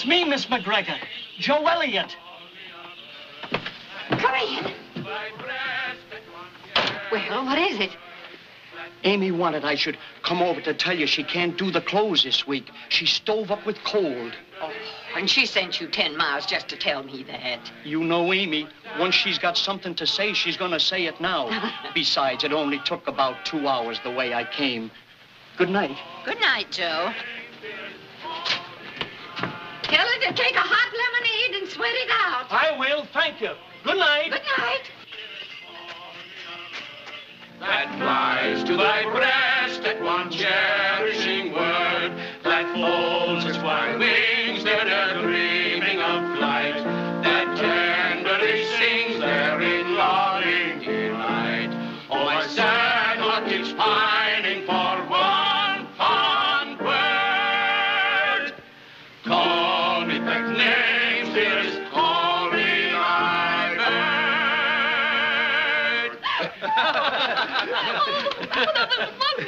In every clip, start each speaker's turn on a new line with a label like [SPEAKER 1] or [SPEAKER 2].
[SPEAKER 1] It's me, Miss McGregor. Joe Elliott.
[SPEAKER 2] Come in. Well, what is it?
[SPEAKER 1] Amy wanted I should come over to tell you she can't do the clothes this week. She stove up with cold.
[SPEAKER 2] Oh, and she sent you 10 miles just to tell me that.
[SPEAKER 1] You know Amy. Once she's got something to say, she's going to say it now. Besides, it only took about two hours the way I came. Good night.
[SPEAKER 2] Good night, Joe. Tell her to take a hot lemonade and sweat it out.
[SPEAKER 1] I will, thank you. Good night.
[SPEAKER 2] Good night.
[SPEAKER 3] that flies to thy breast at one cherishing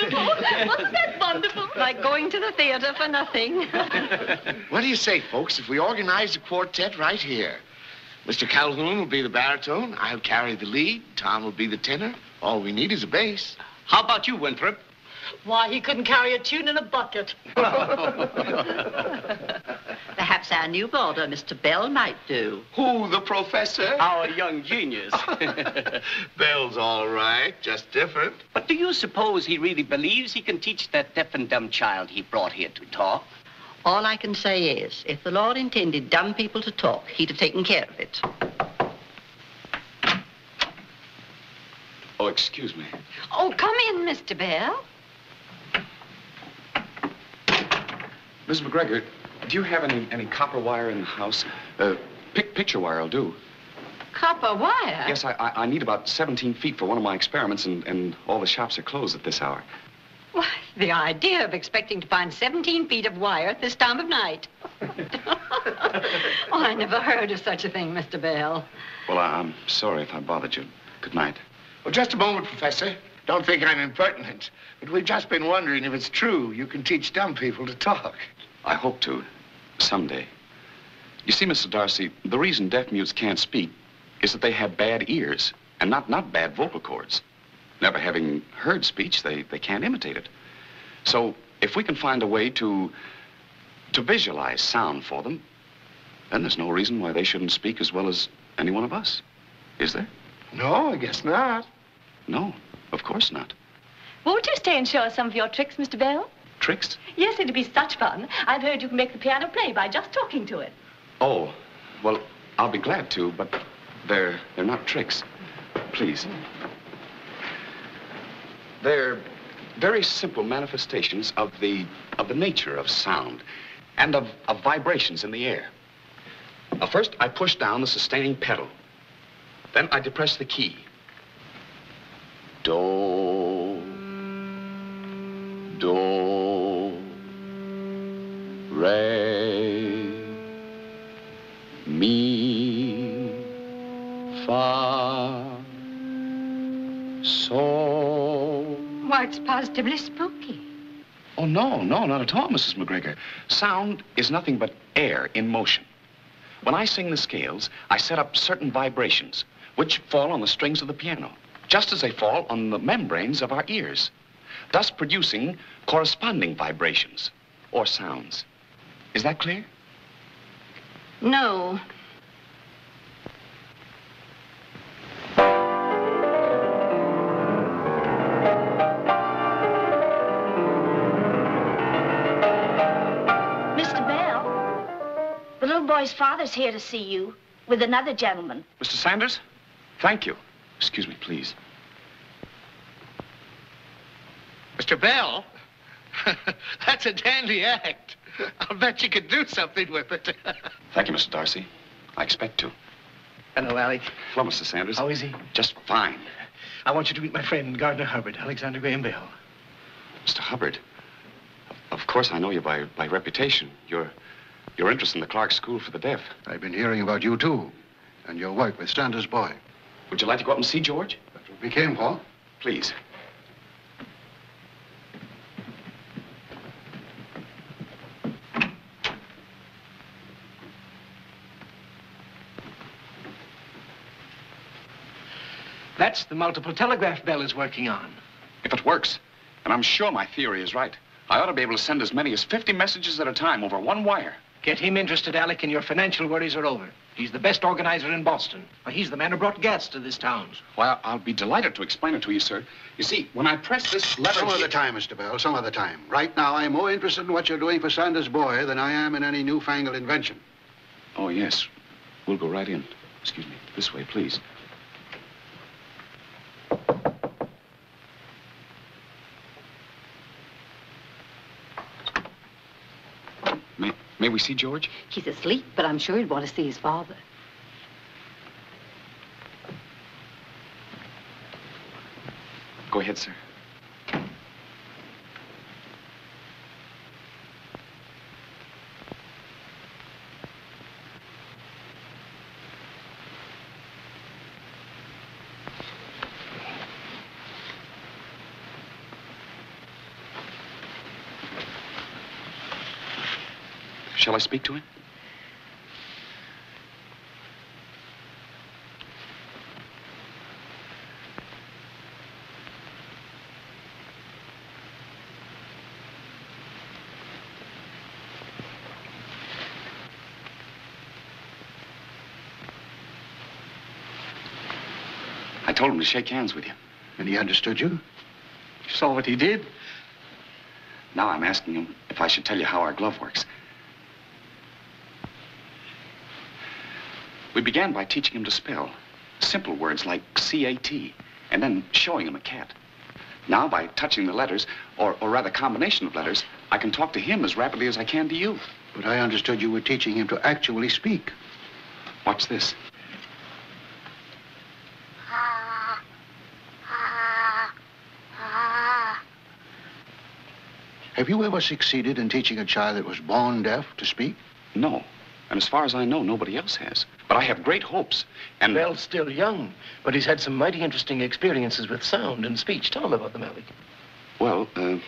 [SPEAKER 2] wonderful. Wasn't that wonderful? Like going to the theater for nothing.
[SPEAKER 4] What do you say, folks, if we organize a quartet right here? Mr. Calhoun will be the baritone. I'll carry the lead. Tom will be the tenor. All we need is a bass.
[SPEAKER 1] How about you, Winthrop?
[SPEAKER 5] Why, he couldn't carry a tune in a bucket.
[SPEAKER 2] Perhaps our new boarder, Mr. Bell, might do.
[SPEAKER 4] Who, the professor?
[SPEAKER 1] Our young genius.
[SPEAKER 4] Bell's all right, just different.
[SPEAKER 1] but do you suppose he really believes he can teach that deaf and dumb child he brought here to talk?
[SPEAKER 2] All I can say is, if the Lord intended dumb people to talk, he'd have taken care of it.
[SPEAKER 6] Oh, excuse me.
[SPEAKER 2] Oh, come in, Mr. Bell.
[SPEAKER 6] Miss McGregor, do you have any, any copper wire in the house? Uh, pic- picture wire will do.
[SPEAKER 2] Copper wire?
[SPEAKER 6] Yes, I, I, I need about 17 feet for one of my experiments, and, and all the shops are closed at this hour.
[SPEAKER 2] Why, the idea of expecting to find 17 feet of wire at this time of night. oh, I never heard of such a thing, Mr. Bell.
[SPEAKER 6] Well, I, I'm sorry if I bothered you. Good night.
[SPEAKER 4] Well, just a moment, Professor. Don't think I'm impertinent, but we've just been wondering if it's true you can teach dumb people to talk.
[SPEAKER 6] I hope to, someday. You see, Mr. Darcy, the reason deaf mutes can't speak is that they have bad ears and not, not bad vocal cords. Never having heard speech, they, they can't imitate it. So if we can find a way to, to visualize sound for them, then there's no reason why they shouldn't speak as well as any one of us. Is there?
[SPEAKER 4] No, I guess not.
[SPEAKER 6] No, of course not.
[SPEAKER 5] Won't you stay and show us some of your tricks, Mr. Bell?
[SPEAKER 6] Tricks?
[SPEAKER 5] Yes, it'd be such fun. I've heard you can make the piano play by just talking to it.
[SPEAKER 6] Oh, well, I'll be glad to, but they're, they're not tricks. Please. They're very simple manifestations of the, of the nature of sound and of, of vibrations in the air. Now, first, I push down the sustaining pedal. Then I depress the key. Do, do, re, mi, fa, sol.
[SPEAKER 2] Why, it's positively spooky.
[SPEAKER 6] Oh, no, no, not at all, Mrs. McGregor. Sound is nothing but air in motion. When I sing the scales, I set up certain vibrations, which fall on the strings of the piano, just as they fall on the membranes of our ears, thus producing corresponding vibrations or sounds. Is that clear?
[SPEAKER 2] No.
[SPEAKER 7] Mr. Bell, the little boy's father's here to see you with another gentleman.
[SPEAKER 6] Mr. Sanders? Thank you. Excuse me, please.
[SPEAKER 4] Mr. Bell? That's a dandy act. I'll bet you could do something with it.
[SPEAKER 6] Thank you, Mr. Darcy. I expect to.
[SPEAKER 8] Hello, Alec.
[SPEAKER 6] Hello, Mr. Sanders.
[SPEAKER 8] How is he?
[SPEAKER 6] Just fine.
[SPEAKER 8] I want you to meet my friend, Gardner Hubbard, Alexander Graham Bell.
[SPEAKER 6] Mr. Hubbard, of course I know you by, by reputation. Your, your interest in the Clark School for the Deaf.
[SPEAKER 9] I've been hearing about you, too, and your work with Sanders' boy.
[SPEAKER 6] Would you like to go up and see George?
[SPEAKER 9] That's what we came for.
[SPEAKER 6] Please.
[SPEAKER 8] That's the multiple telegraph Bell is working on.
[SPEAKER 6] If it works, and I'm sure my theory is right, I ought to be able to send as many as 50 messages at a time over one wire.
[SPEAKER 8] Get him interested, Alec, and your financial worries are over. He's the best organizer in Boston. Why, he's the man who brought gas to this town.
[SPEAKER 6] Well, I'll be delighted to explain it to you, sir. You see, when I press this lever...
[SPEAKER 9] Some other time, Mr. Bell, some other time. Right now, I'm more interested in what you're doing for Sanders' boy than I am in any newfangled invention.
[SPEAKER 6] Oh, yes. We'll go right in. Excuse me. This way, please. May, we see George?
[SPEAKER 2] He's asleep, but I'm sure he'd want to see his father.
[SPEAKER 6] Go ahead, sir. Shall I speak to him? I told him to shake hands with you.
[SPEAKER 9] And he understood you?
[SPEAKER 8] You saw what he did?
[SPEAKER 6] Now I'm asking him if I should tell you how our glove works. We began by teaching him to spell simple words like C-A-T, and then showing him a cat. Now, by touching the letters, or, or rather combination of letters, I can talk to him as rapidly as I can to you.
[SPEAKER 9] But I understood you were teaching him to actually speak.
[SPEAKER 6] Watch this.
[SPEAKER 9] Have you ever succeeded in teaching a child that was born deaf to speak?
[SPEAKER 6] No. And as far as I know, nobody else has. But I have great hopes. And
[SPEAKER 8] Bell's still young, but he's had some mighty interesting experiences with sound and speech. Tell him about them, Alec.
[SPEAKER 6] Well, uh,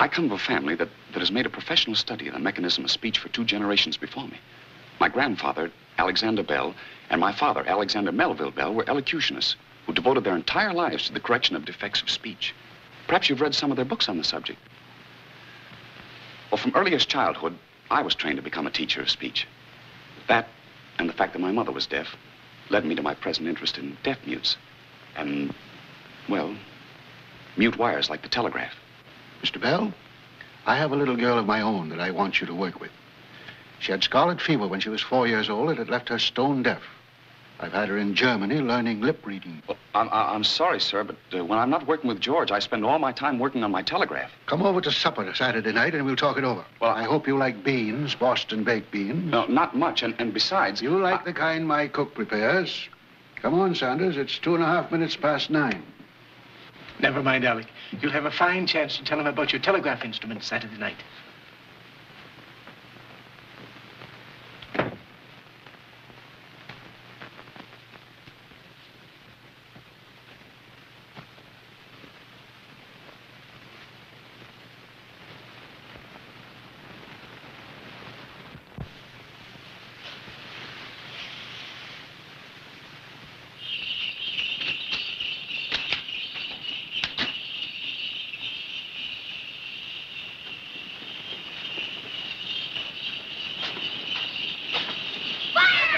[SPEAKER 6] I come of a family that, that has made a professional study of the mechanism of speech for two generations before me. My grandfather, Alexander Bell, and my father, Alexander Melville Bell, were elocutionists who devoted their entire lives to the correction of defects of speech. Perhaps you've read some of their books on the subject. Well, from earliest childhood, I was trained to become a teacher of speech. That, and the fact that my mother was deaf, led me to my present interest in deaf mutes. And, well, mute wires like the telegraph.
[SPEAKER 9] Mr. Bell, I have a little girl of my own that I want you to work with. She had scarlet fever when she was four years old and it left her stone deaf. I've had her in Germany learning lip reading.
[SPEAKER 6] Well, I'm, I- I'm sorry, sir, but uh, when I'm not working with George, I spend all my time working on my telegraph.
[SPEAKER 9] Come over to supper Saturday night and we'll talk it over.
[SPEAKER 6] Well,
[SPEAKER 9] I hope you like beans, Boston baked beans.
[SPEAKER 6] No, not much, and, and besides...
[SPEAKER 9] You like
[SPEAKER 6] I-
[SPEAKER 9] the kind my cook prepares. Come on, Sanders. It's two and a half minutes past nine.
[SPEAKER 8] Never mind, Alec. You'll have a fine chance to tell him about your telegraph instrument Saturday night.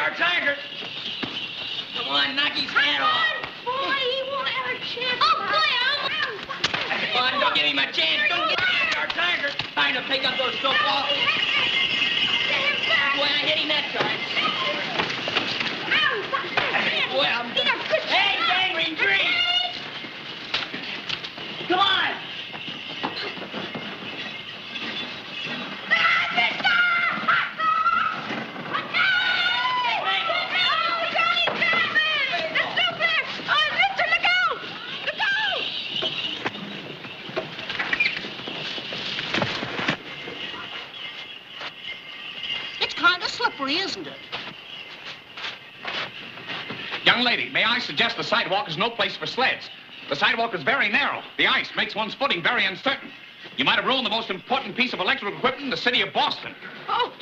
[SPEAKER 3] Our tiger! Come on, knock his hat off!
[SPEAKER 7] Boy, he won't have a chance. Oh, boy,
[SPEAKER 3] Come on, don't give him a chance. Don't give him our tiger. Time to pick up those footballs. Boy, I hit him that time. Boy, I'm... Hey, gangrene tree! Come on!
[SPEAKER 10] It's kind of slippery, isn't it?
[SPEAKER 11] Young lady, may I suggest the sidewalk is no place for sleds? The sidewalk is very narrow. The ice makes one's footing very uncertain. You might have ruined the most important piece of electrical equipment in the city of Boston.
[SPEAKER 10] Oh,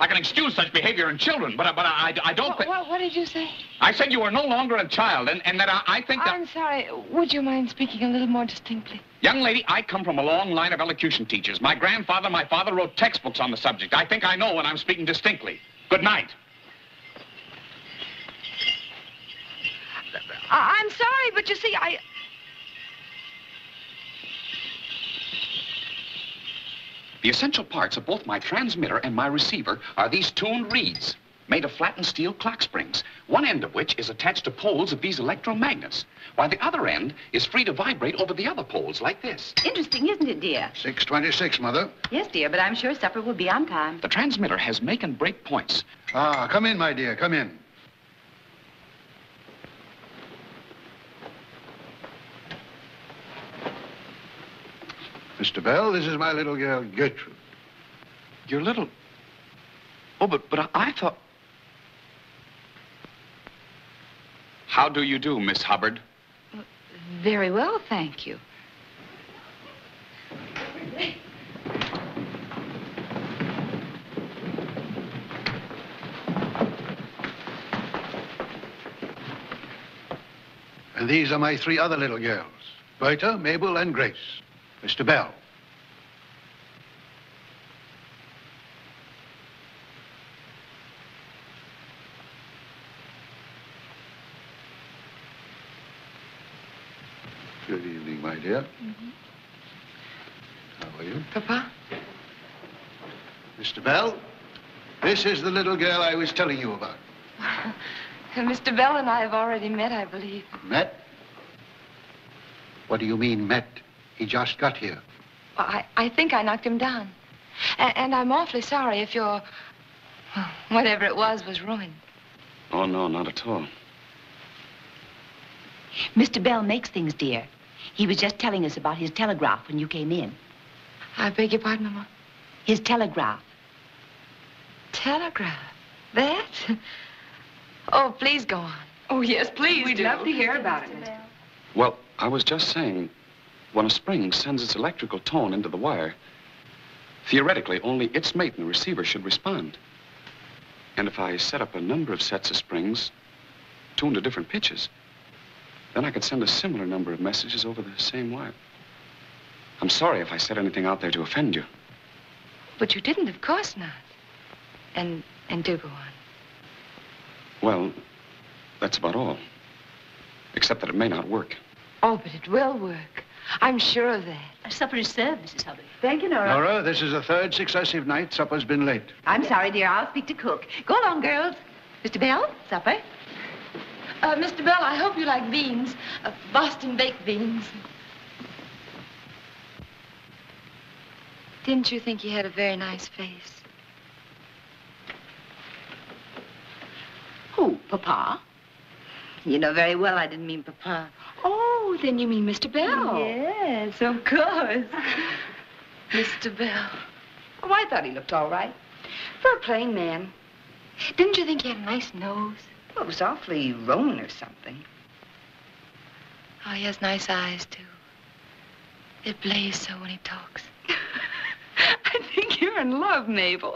[SPEAKER 11] I can excuse such behavior in children, but, I- but I, I don't
[SPEAKER 12] What,
[SPEAKER 11] think...
[SPEAKER 12] what, what did you say?
[SPEAKER 11] I said you are no longer a child, and, and that I, I think that...
[SPEAKER 12] I'm sorry. Would you mind speaking a little more distinctly?
[SPEAKER 11] Young lady, I come from a long line of elocution teachers. My grandfather, and my father wrote textbooks on the subject. I think I know when I'm speaking distinctly. Good night.
[SPEAKER 12] I- I'm sorry, but you see, I...
[SPEAKER 6] The essential parts of both my transmitter and my receiver are these tuned reeds, made of flattened steel clock springs, one end of which is attached to poles of these electromagnets, while the other end is free to vibrate over the other poles, like this.
[SPEAKER 13] Interesting, isn't it, dear?
[SPEAKER 9] 626, Mother.
[SPEAKER 13] Yes, dear, but I'm sure supper will be on time.
[SPEAKER 6] The transmitter has make and break points.
[SPEAKER 9] Ah, come in, my dear, come in. Mr. Bell, this is my little girl, Gertrude.
[SPEAKER 6] Your little... Oh, but, but I, I thought... How do you do, Miss Hubbard?
[SPEAKER 13] Very well, thank you.
[SPEAKER 9] And these are my three other little girls, Berta, Mabel, and Grace. Mr. Bell. Good evening, my dear. Mm-hmm. How are you?
[SPEAKER 12] Papa?
[SPEAKER 9] Mr. Bell, this is the little girl I was telling you about.
[SPEAKER 12] Mr. Bell and I have already met, I believe.
[SPEAKER 9] Met? What do you mean, met? He just got here.
[SPEAKER 12] Well, I, I think I knocked him down. A- and I'm awfully sorry if your... well, Whatever it was was ruined.
[SPEAKER 6] Oh, no, not at all.
[SPEAKER 13] Mr. Bell makes things, dear. He was just telling us about his telegraph when you came in.
[SPEAKER 12] I beg your pardon, Mama?
[SPEAKER 13] His telegraph.
[SPEAKER 12] Telegraph? That? Oh, please go on. Oh, yes, please
[SPEAKER 13] We'd
[SPEAKER 12] do.
[SPEAKER 13] love to hear about it, Mr.
[SPEAKER 6] Well, I was just saying, when a spring sends its electrical tone into the wire, theoretically, only its mate in the receiver should respond. And if I set up a number of sets of springs, tuned to different pitches, then I could send a similar number of messages over the same wire. I'm sorry if I said anything out there to offend you.
[SPEAKER 12] But you didn't, of course not. And, and do go on.
[SPEAKER 6] Well, that's about all. Except that it may not work.
[SPEAKER 12] Oh, but it will work. I'm sure of that.
[SPEAKER 5] Supper is served, Mrs. Hubbard.
[SPEAKER 13] Thank you, Nora.
[SPEAKER 9] Nora, this is the third successive night supper's been late.
[SPEAKER 13] I'm sorry, dear. I'll speak to cook. Go along, girls. Mr. Bell, supper.
[SPEAKER 12] Uh, Mr. Bell, I hope you like beans. Uh, Boston baked beans. Didn't you think he had a very nice face?
[SPEAKER 13] Who, Papa?
[SPEAKER 12] You know very well I didn't mean Papa.
[SPEAKER 13] Oh, then you mean Mr. Bell.
[SPEAKER 12] Yes, of course. Mr. Bell.
[SPEAKER 13] Oh, I thought he looked all right. For a plain man.
[SPEAKER 12] Didn't you think he had a nice nose?
[SPEAKER 13] Well, it was awfully Roman or something.
[SPEAKER 12] Oh, he has nice eyes, too. They blaze so when he talks.
[SPEAKER 13] I think you're in love, Mabel.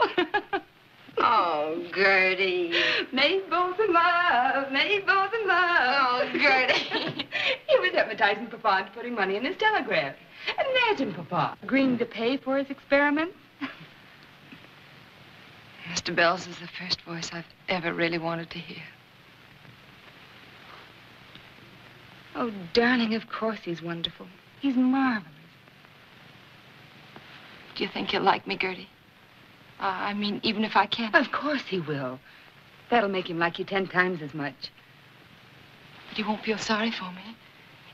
[SPEAKER 13] oh, Gertie. Mabel's in love. Mabel's in love. Oh, Gertie. He was hypnotizing Papa into putting money in his telegram. Imagine Papa agreeing to pay for his experiments.
[SPEAKER 12] Mr. Bell's is the first voice I've ever really wanted to hear.
[SPEAKER 13] Oh, darling, of course he's wonderful. He's marvelous.
[SPEAKER 12] Do you think he'll like me, Gertie? Uh, I mean, even if I can't.
[SPEAKER 13] Of course he will. That'll make him like you ten times as much.
[SPEAKER 12] But he won't feel sorry for me.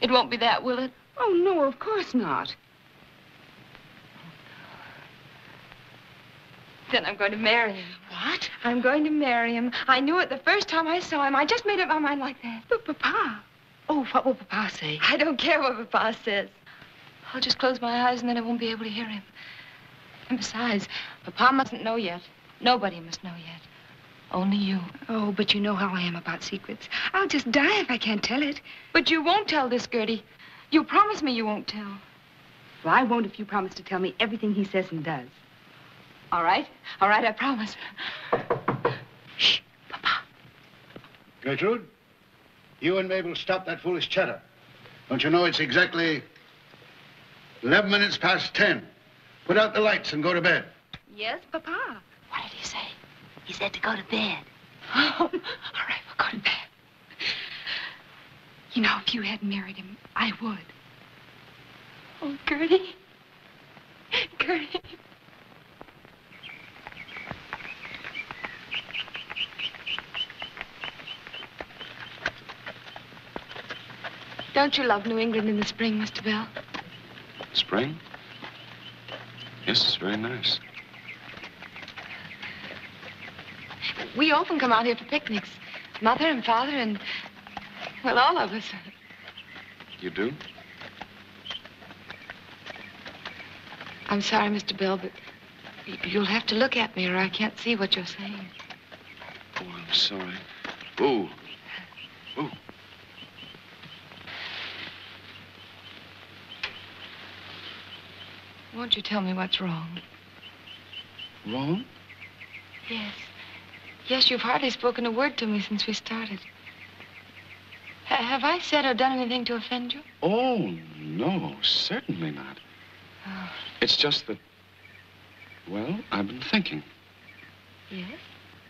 [SPEAKER 12] It won't be that, will it?
[SPEAKER 13] Oh, no, of course not.
[SPEAKER 12] Then I'm going to marry him.
[SPEAKER 13] What?
[SPEAKER 12] I'm going to marry him. I knew it the first time I saw him. I just made up my mind like that.
[SPEAKER 13] But Papa. Oh, what will Papa say?
[SPEAKER 12] I don't care what Papa says. I'll just close my eyes and then I won't be able to hear him. And besides, Papa mustn't know yet. Nobody must know yet. Only you.
[SPEAKER 13] Oh, but you know how I am about secrets. I'll just die if I can't tell it.
[SPEAKER 12] But you won't tell this, Gertie. You promise me you won't tell.
[SPEAKER 13] Well, I won't if you promise to tell me everything he says and does.
[SPEAKER 12] All right. All right, I promise. Shh, Papa.
[SPEAKER 9] Gertrude, you and Mabel stop that foolish chatter. Don't you know it's exactly 11 minutes past 10? Put out the lights and go to bed.
[SPEAKER 12] Yes, Papa.
[SPEAKER 7] What did he say? He said to go to bed.
[SPEAKER 12] Oh, all right, we'll go to bed. You know, if you hadn't married him, I would. Oh, Gertie. Gertie. Don't you love New England in the spring, Mr. Bell?
[SPEAKER 6] Spring? Yes, it's very nice.
[SPEAKER 12] We often come out here for picnics. Mother and Father and, well, all of us.
[SPEAKER 6] You do?
[SPEAKER 12] I'm sorry, Mr. Bell, but you'll have to look at me or I can't see what you're saying.
[SPEAKER 6] Oh, I'm sorry. Ooh. Ooh.
[SPEAKER 12] Won't you tell me what's wrong?
[SPEAKER 6] Wrong?
[SPEAKER 12] Yes. Yes, you've hardly spoken a word to me since we started. Ha- have I said or done anything to offend you?
[SPEAKER 6] Oh, no, certainly not.
[SPEAKER 12] Oh.
[SPEAKER 6] It's just that, well, I've been thinking.
[SPEAKER 12] Yes?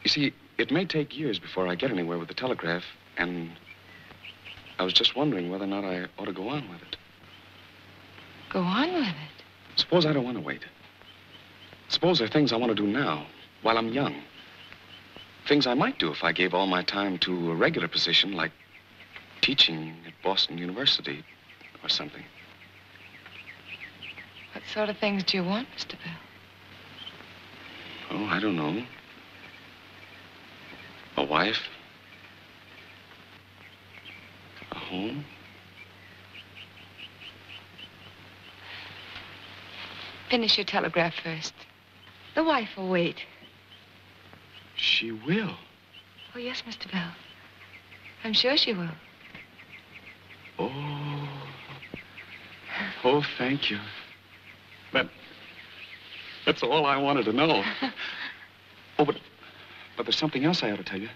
[SPEAKER 6] You see, it may take years before I get anywhere with the telegraph, and I was just wondering whether or not I ought to go on with it.
[SPEAKER 12] Go on with it.
[SPEAKER 6] Suppose I don't want to wait. Suppose there are things I want to do now, while I'm young. Things I might do if I gave all my time to a regular position like teaching at Boston University or something.
[SPEAKER 12] What sort of things do you want, Mr. Bell?
[SPEAKER 6] Oh, I don't know. A wife. A home.
[SPEAKER 12] Finish your telegraph first. The wife will wait.
[SPEAKER 6] She will.
[SPEAKER 12] Oh, yes, Mr. Bell. I'm sure she will.
[SPEAKER 6] Oh. Oh, thank you. That, that's all I wanted to know. Oh, but, but there's something else I ought to tell you.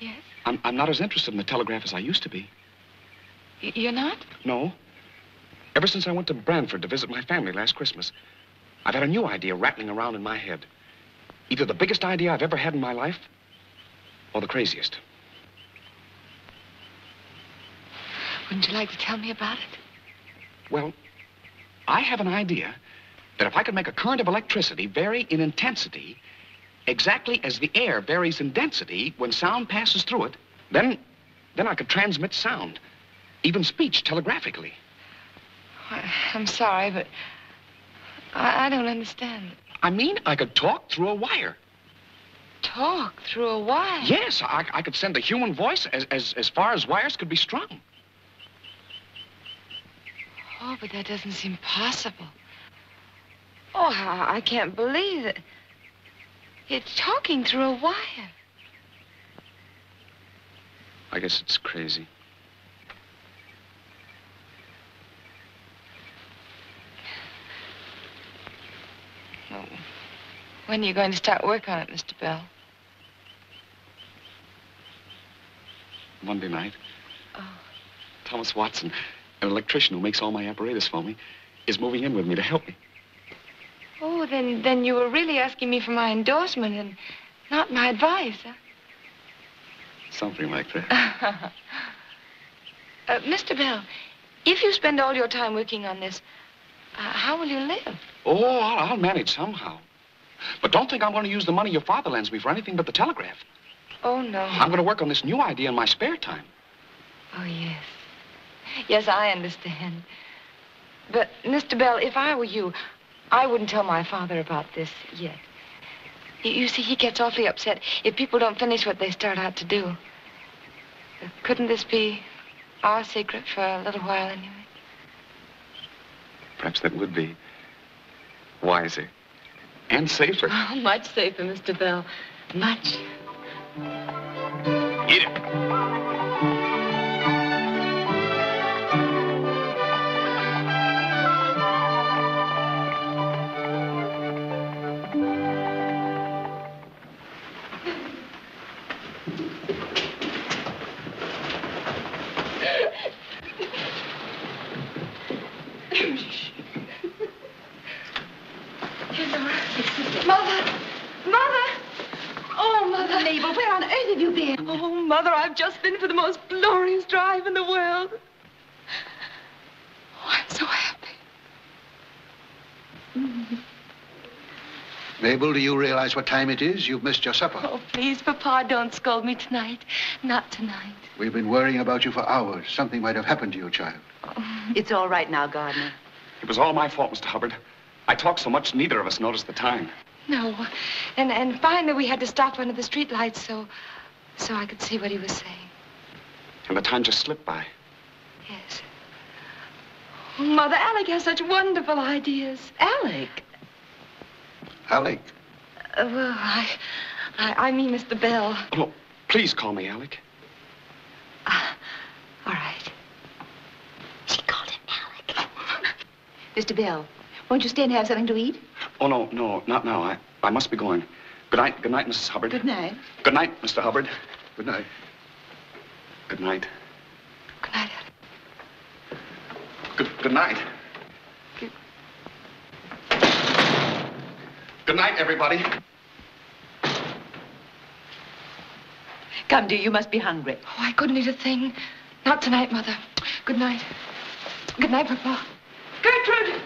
[SPEAKER 12] Yes?
[SPEAKER 6] I'm, I'm not as interested in the telegraph as I used to be.
[SPEAKER 12] Y- you're not?
[SPEAKER 6] No. Ever since I went to Brantford to visit my family last Christmas, I've had a new idea rattling around in my head. Either the biggest idea I've ever had in my life, or the craziest.
[SPEAKER 12] Wouldn't you like to tell me about it?
[SPEAKER 6] Well, I have an idea that if I could make a current of electricity vary in intensity exactly as the air varies in density when sound passes through it, then, then I could transmit sound, even speech telegraphically.
[SPEAKER 12] I, I'm sorry, but I, I don't understand.
[SPEAKER 6] I mean, I could talk through a wire.
[SPEAKER 12] Talk through a wire?
[SPEAKER 6] Yes, I, I could send a human voice as, as, as far as wires could be strung.
[SPEAKER 12] Oh, but that doesn't seem possible. Oh, I, I can't believe it. It's talking through a wire.
[SPEAKER 6] I guess it's crazy.
[SPEAKER 12] When are you going to start work on it, Mr. Bell?
[SPEAKER 6] Monday night.
[SPEAKER 12] Oh.
[SPEAKER 6] Thomas Watson, an electrician who makes all my apparatus for me, is moving in with me to help me.
[SPEAKER 12] Oh, then, then you were really asking me for my endorsement and not my advice, huh?
[SPEAKER 6] Something like that.
[SPEAKER 12] uh, Mr. Bell, if you spend all your time working on this, uh, how will you live?
[SPEAKER 6] Oh, I'll, I'll manage somehow. But don't think I'm going to use the money your father lends me for anything but the telegraph.
[SPEAKER 12] Oh, no.
[SPEAKER 6] I'm going to work on this new idea in my spare time.
[SPEAKER 12] Oh, yes. Yes, I understand. But, Mr. Bell, if I were you, I wouldn't tell my father about this yet. You, see, he gets awfully upset if people don't finish what they start out to do. Couldn't this be our secret for a little while anyway?
[SPEAKER 6] Perhaps that would be wiser and safer.
[SPEAKER 12] Oh, much safer, Mr. Bell. Much.
[SPEAKER 6] Eat it.
[SPEAKER 5] Mabel,
[SPEAKER 9] do you realize what time it is? You've missed your supper.
[SPEAKER 13] Oh, please, Papa, don't scold me tonight. Not tonight.
[SPEAKER 9] We've been worrying about you for hours. Something might have happened to you, child. Oh.
[SPEAKER 5] It's all right now, Gardner.
[SPEAKER 6] It was all my fault, Mr. Hubbard. I talked so much, neither of us noticed the time.
[SPEAKER 12] No. And and finally we had to stop under the streetlights so so I could see what he was saying.
[SPEAKER 6] And the time just slipped by.
[SPEAKER 12] Yes. Oh, Mother, Alec has such wonderful ideas.
[SPEAKER 5] Alec?
[SPEAKER 9] Alec.
[SPEAKER 12] Uh, well, I, I I mean Mr. Bell.
[SPEAKER 6] Oh, no, please call me Alec.
[SPEAKER 12] All right. She called him Alec.
[SPEAKER 5] Mr. Bell, won't you stay and have something to eat?
[SPEAKER 6] Oh, no, no, not now. I, I must be going. Good night, good night, Mrs. Hubbard.
[SPEAKER 5] Good night.
[SPEAKER 6] Good night, Mr. Hubbard.
[SPEAKER 9] Good night.
[SPEAKER 6] Good night.
[SPEAKER 12] Good night, Alec.
[SPEAKER 6] Good, good night. Good night, everybody.
[SPEAKER 2] Come, dear, you must be hungry.
[SPEAKER 12] Oh, I couldn't eat a thing. Not tonight, Mother. Good night. Good night, Papa.
[SPEAKER 13] Gertrude!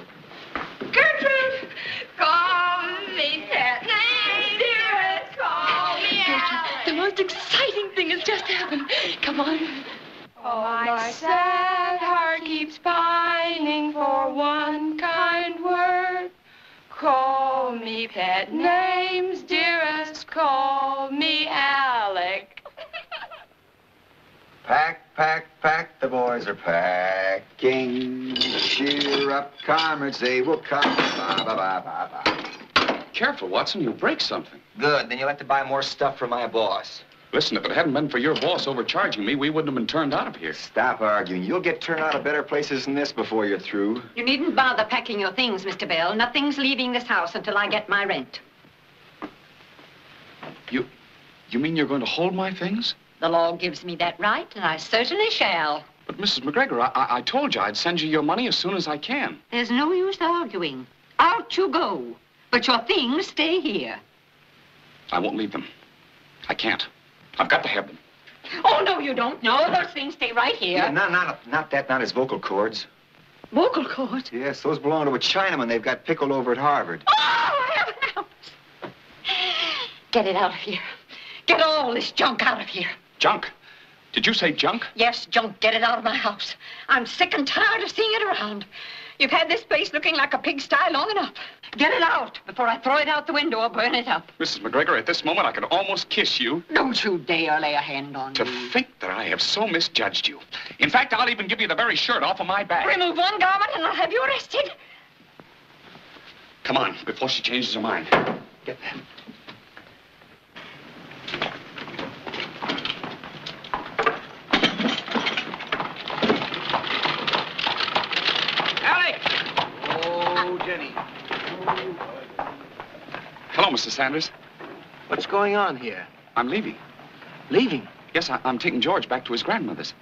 [SPEAKER 13] Gertrude! Call me pet name, dearest. Call me
[SPEAKER 12] Gertrude, the most exciting thing has just happened. Come on.
[SPEAKER 13] Oh, my sad heart keeps pining for one kind word. Call me pet names, dearest. Call me Alec.
[SPEAKER 14] Pack, pack, pack, the boys are packing. Cheer up, comrades, they will come. Ba, ba, ba, ba, ba.
[SPEAKER 6] Careful, Watson, you'll break something.
[SPEAKER 14] Good, then you'll have to buy more stuff for my boss.
[SPEAKER 6] Listen, if it hadn't been for your boss overcharging me, we wouldn't have been turned out of here.
[SPEAKER 14] Stop arguing. You'll get turned out of better places than this before you're through.
[SPEAKER 2] You needn't bother packing your things, Mr. Bell. Nothing's leaving this house until I get my rent.
[SPEAKER 6] You, you mean you're going to hold my things?
[SPEAKER 2] The law gives me that right, and I certainly shall.
[SPEAKER 6] But, Mrs. McGregor, I, I, I told you I'd send you your money as soon as I can.
[SPEAKER 2] There's no use arguing. Out you go. But your things stay here.
[SPEAKER 6] I won't leave them. I can't. I've got to have them.
[SPEAKER 2] Oh, no, you don't. No, those things stay right here.
[SPEAKER 14] Yeah, not, not, not that, not his vocal cords.
[SPEAKER 2] Vocal cords?
[SPEAKER 14] Yes, those belong to a Chinaman they've got pickled over at Harvard.
[SPEAKER 2] Oh, heaven helps. Get it out of here. Get all this junk out of here.
[SPEAKER 6] Junk? Did you say junk?
[SPEAKER 2] Yes, junk. Get it out of my house. I'm sick and tired of seeing it around. You've had this place looking like a pigsty long enough. Get it out before I throw it out the window or burn it up.
[SPEAKER 6] Mrs. McGregor, at this moment, I could almost kiss you.
[SPEAKER 2] Don't you dare lay a hand on
[SPEAKER 6] To
[SPEAKER 2] me.
[SPEAKER 6] think that I have so misjudged you. In fact, I'll even give you the very shirt off of my back.
[SPEAKER 2] Remove one garment and I'll have you arrested.
[SPEAKER 6] Come on, before she changes her mind. Get that.
[SPEAKER 8] Alec! Oh, Jenny.
[SPEAKER 6] Hello, Mr. Sanders.
[SPEAKER 8] What's going on here?
[SPEAKER 6] I'm leaving.
[SPEAKER 8] Leaving?
[SPEAKER 6] Yes, I, I'm taking George back to his grandmother's.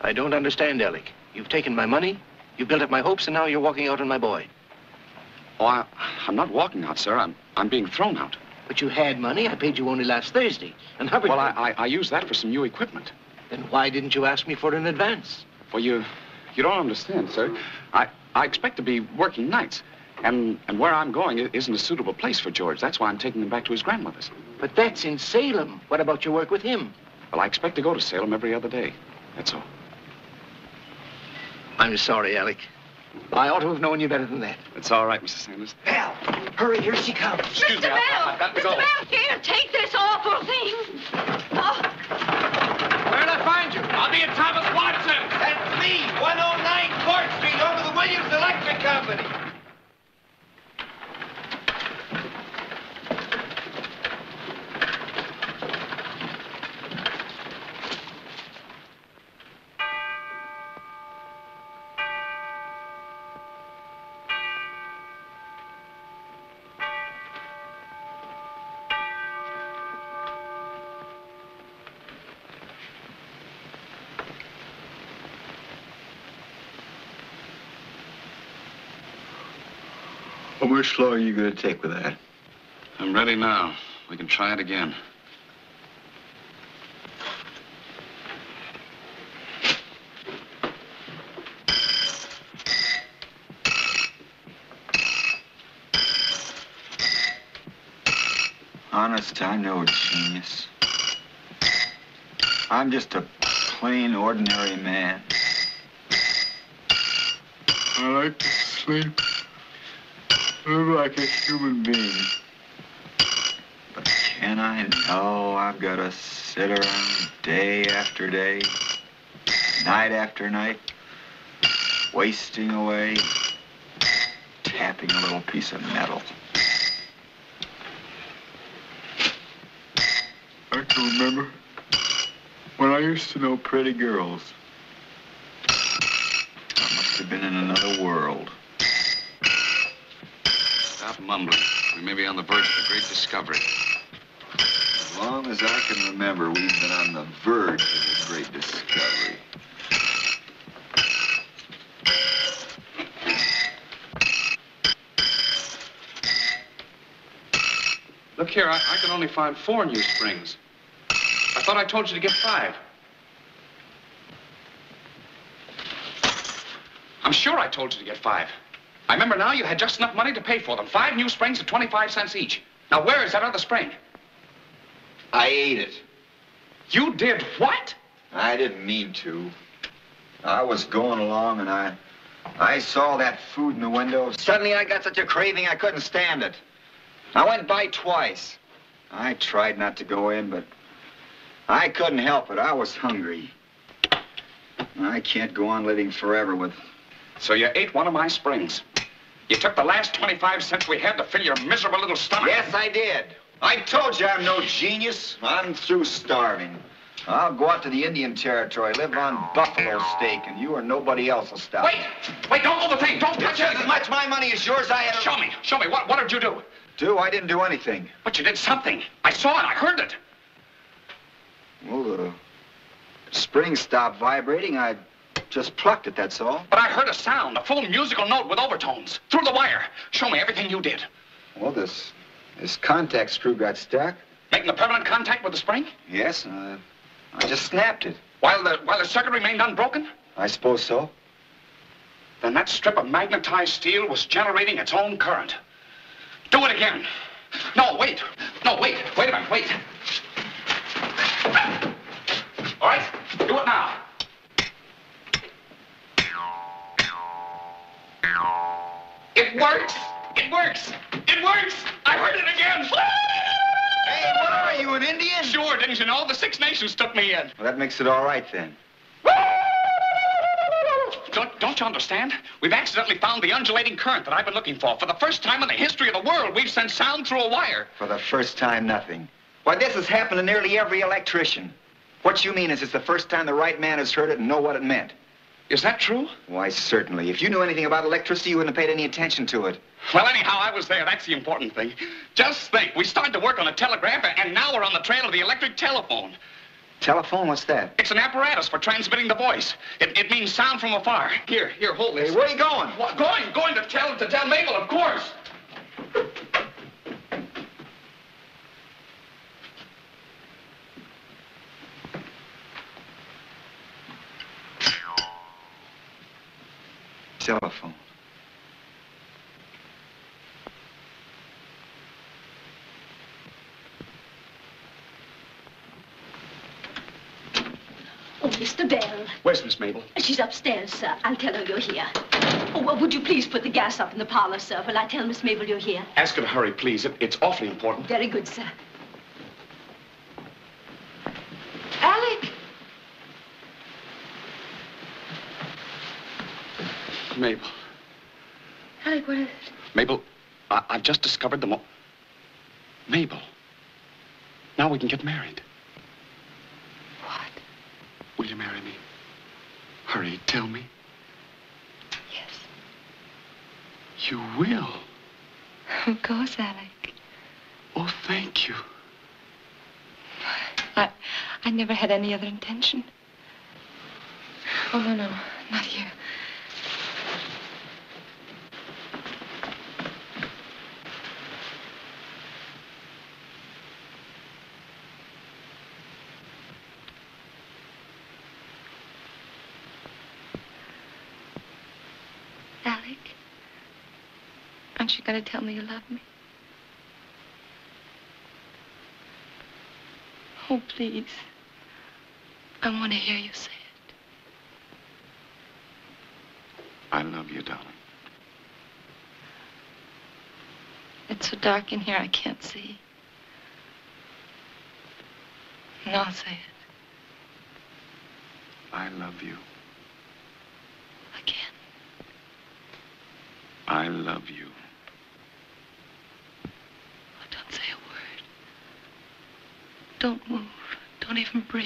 [SPEAKER 8] I don't understand, Alec. You've taken my money, you built up my hopes, and now you're walking out on my boy.
[SPEAKER 6] Oh, I, I'm not walking out, sir. I'm, I'm being thrown out.
[SPEAKER 8] But you had money. I paid you only last Thursday. And Hubbard...
[SPEAKER 6] Well, I, I, I used that for some new equipment.
[SPEAKER 8] Then why didn't you ask me for it in advance?
[SPEAKER 6] Well, you, you don't understand, sir. I, I expect to be working nights. And, and where I'm going isn't a suitable place for George. That's why I'm taking him back to his grandmother's.
[SPEAKER 8] But that's in Salem. What about your work with him?
[SPEAKER 6] Well, I expect to go to Salem every other day. That's all.
[SPEAKER 8] I'm sorry, Alec. I ought to have known you better than that.
[SPEAKER 6] It's all right, Mr. Sanders.
[SPEAKER 8] Bell, hurry, here she comes.
[SPEAKER 6] Excuse me,
[SPEAKER 2] Mr.
[SPEAKER 6] I-
[SPEAKER 2] Bell!
[SPEAKER 6] I've got to
[SPEAKER 2] Mr.
[SPEAKER 6] go.
[SPEAKER 2] Bell, here, take this awful thing. Oh,
[SPEAKER 8] Where'd I find you?
[SPEAKER 3] I'll be at Thomas Watson.
[SPEAKER 14] That's me, 109 Court Street, over the Williams Electric Company. How much longer are you going to take with that?
[SPEAKER 15] I'm ready now. We can try it again.
[SPEAKER 14] Honest, I'm no genius. I'm just a plain, ordinary man. I like to sleep. Like a human being. But can I? No, I've got to sit around day after day, night after night, wasting away, tapping a little piece of metal. I can remember when I used to know pretty girls. I must have been in another world.
[SPEAKER 15] Stop mumbling. We may be on the verge of a great discovery.
[SPEAKER 14] As long as I can remember, we've been on the verge of a great discovery.
[SPEAKER 6] Look here, I, I can only find four new springs. I thought I told you to get five. I'm sure I told you to get five. I remember now you had just enough money to pay for them. Five new springs at 25 cents each. Now, where is that other spring?
[SPEAKER 14] I ate it.
[SPEAKER 6] You did what?
[SPEAKER 14] I didn't mean to. I was going along and I I saw that food in the window. Suddenly I got such a craving I couldn't stand it. I went by twice. I tried not to go in, but I couldn't help it. I was hungry. I can't go on living forever with
[SPEAKER 6] So you ate one of my springs. You took the last 25 cents we had to fill your miserable little stomach.
[SPEAKER 14] Yes, I did. I told you I'm no genius. I'm through starving. I'll go out to the Indian Territory, live on buffalo steak, and you or nobody else will stop.
[SPEAKER 6] Wait! Wait, don't move the thing! Don't touch
[SPEAKER 14] just as much my money as yours. I had.
[SPEAKER 6] Show me! Show me! What, what did you do?
[SPEAKER 14] Do? I didn't do anything.
[SPEAKER 6] But you did something. I saw it. I heard it.
[SPEAKER 14] Well, the spring stopped vibrating. I just plucked it, that's all.
[SPEAKER 6] But I heard a sound, a full musical note with overtones. Through the wire. Show me everything you did.
[SPEAKER 14] Well, this this contact screw got stuck.
[SPEAKER 6] Making a permanent contact with the spring?
[SPEAKER 14] Yes, and I, I just snapped it.
[SPEAKER 6] While the, while the circuit remained unbroken?
[SPEAKER 14] I suppose so.
[SPEAKER 6] Then that strip of magnetized steel was generating its own current. Do it again. No, wait. No, wait. Wait a minute. Wait. All right. Do it now. It works. It works. It works. I heard it again.
[SPEAKER 14] Hey, what are you, an Indian?
[SPEAKER 6] Sure, didn't you know? The Six Nations took me in.
[SPEAKER 14] Well, that makes it all right then.
[SPEAKER 6] Don't, don't you understand? We've accidentally found the undulating current that I've been looking for. For the first time in the history of the world, we've sent sound through a wire.
[SPEAKER 14] For the first time, nothing. Why, this has happened to nearly every electrician. What you mean is it's the first time the right man has heard it and know what it meant.
[SPEAKER 6] Is that true?
[SPEAKER 14] Why, certainly. If you knew anything about electricity, you wouldn't have paid any attention to it.
[SPEAKER 6] Well, anyhow, I was there. That's the important thing. Just think, we started to work on a telegraph, and now we're on the trail of the electric telephone.
[SPEAKER 14] Telephone, what's that?
[SPEAKER 6] It's an apparatus for transmitting the voice. It, it means sound from afar. Here, here, hold this.
[SPEAKER 14] Hey, where are you going?
[SPEAKER 6] What, going, going to tell, to tell Mabel, of course.
[SPEAKER 14] Telephone.
[SPEAKER 13] Oh, Mr. Bell.
[SPEAKER 6] Where's Miss Mabel?
[SPEAKER 13] She's upstairs, sir. I'll tell her you're here. Oh, well, would you please put the gas up in the parlor, sir, while I tell Miss Mabel you're here?
[SPEAKER 6] Ask her to hurry, please. It, it's awfully important.
[SPEAKER 13] Very good, sir.
[SPEAKER 6] Mabel.
[SPEAKER 12] Alec, what is it?
[SPEAKER 6] Mabel, I, I've just discovered the mo... Mabel. Now we can get married.
[SPEAKER 12] What?
[SPEAKER 6] Will you marry me? Hurry, tell me.
[SPEAKER 12] Yes.
[SPEAKER 6] You will.
[SPEAKER 12] Of course, Alec.
[SPEAKER 6] Oh, thank you.
[SPEAKER 12] I, I never had any other intention. Oh, no, no, not here. Aren't going to tell me you love me? Oh, please. I want to hear you say it.
[SPEAKER 6] I love you, darling.
[SPEAKER 12] It's so dark in here I can't see. No, say it.
[SPEAKER 6] I love you.
[SPEAKER 12] Again.
[SPEAKER 6] I love you.
[SPEAKER 12] Oh, don't say a word. Don't move. Don't even breathe.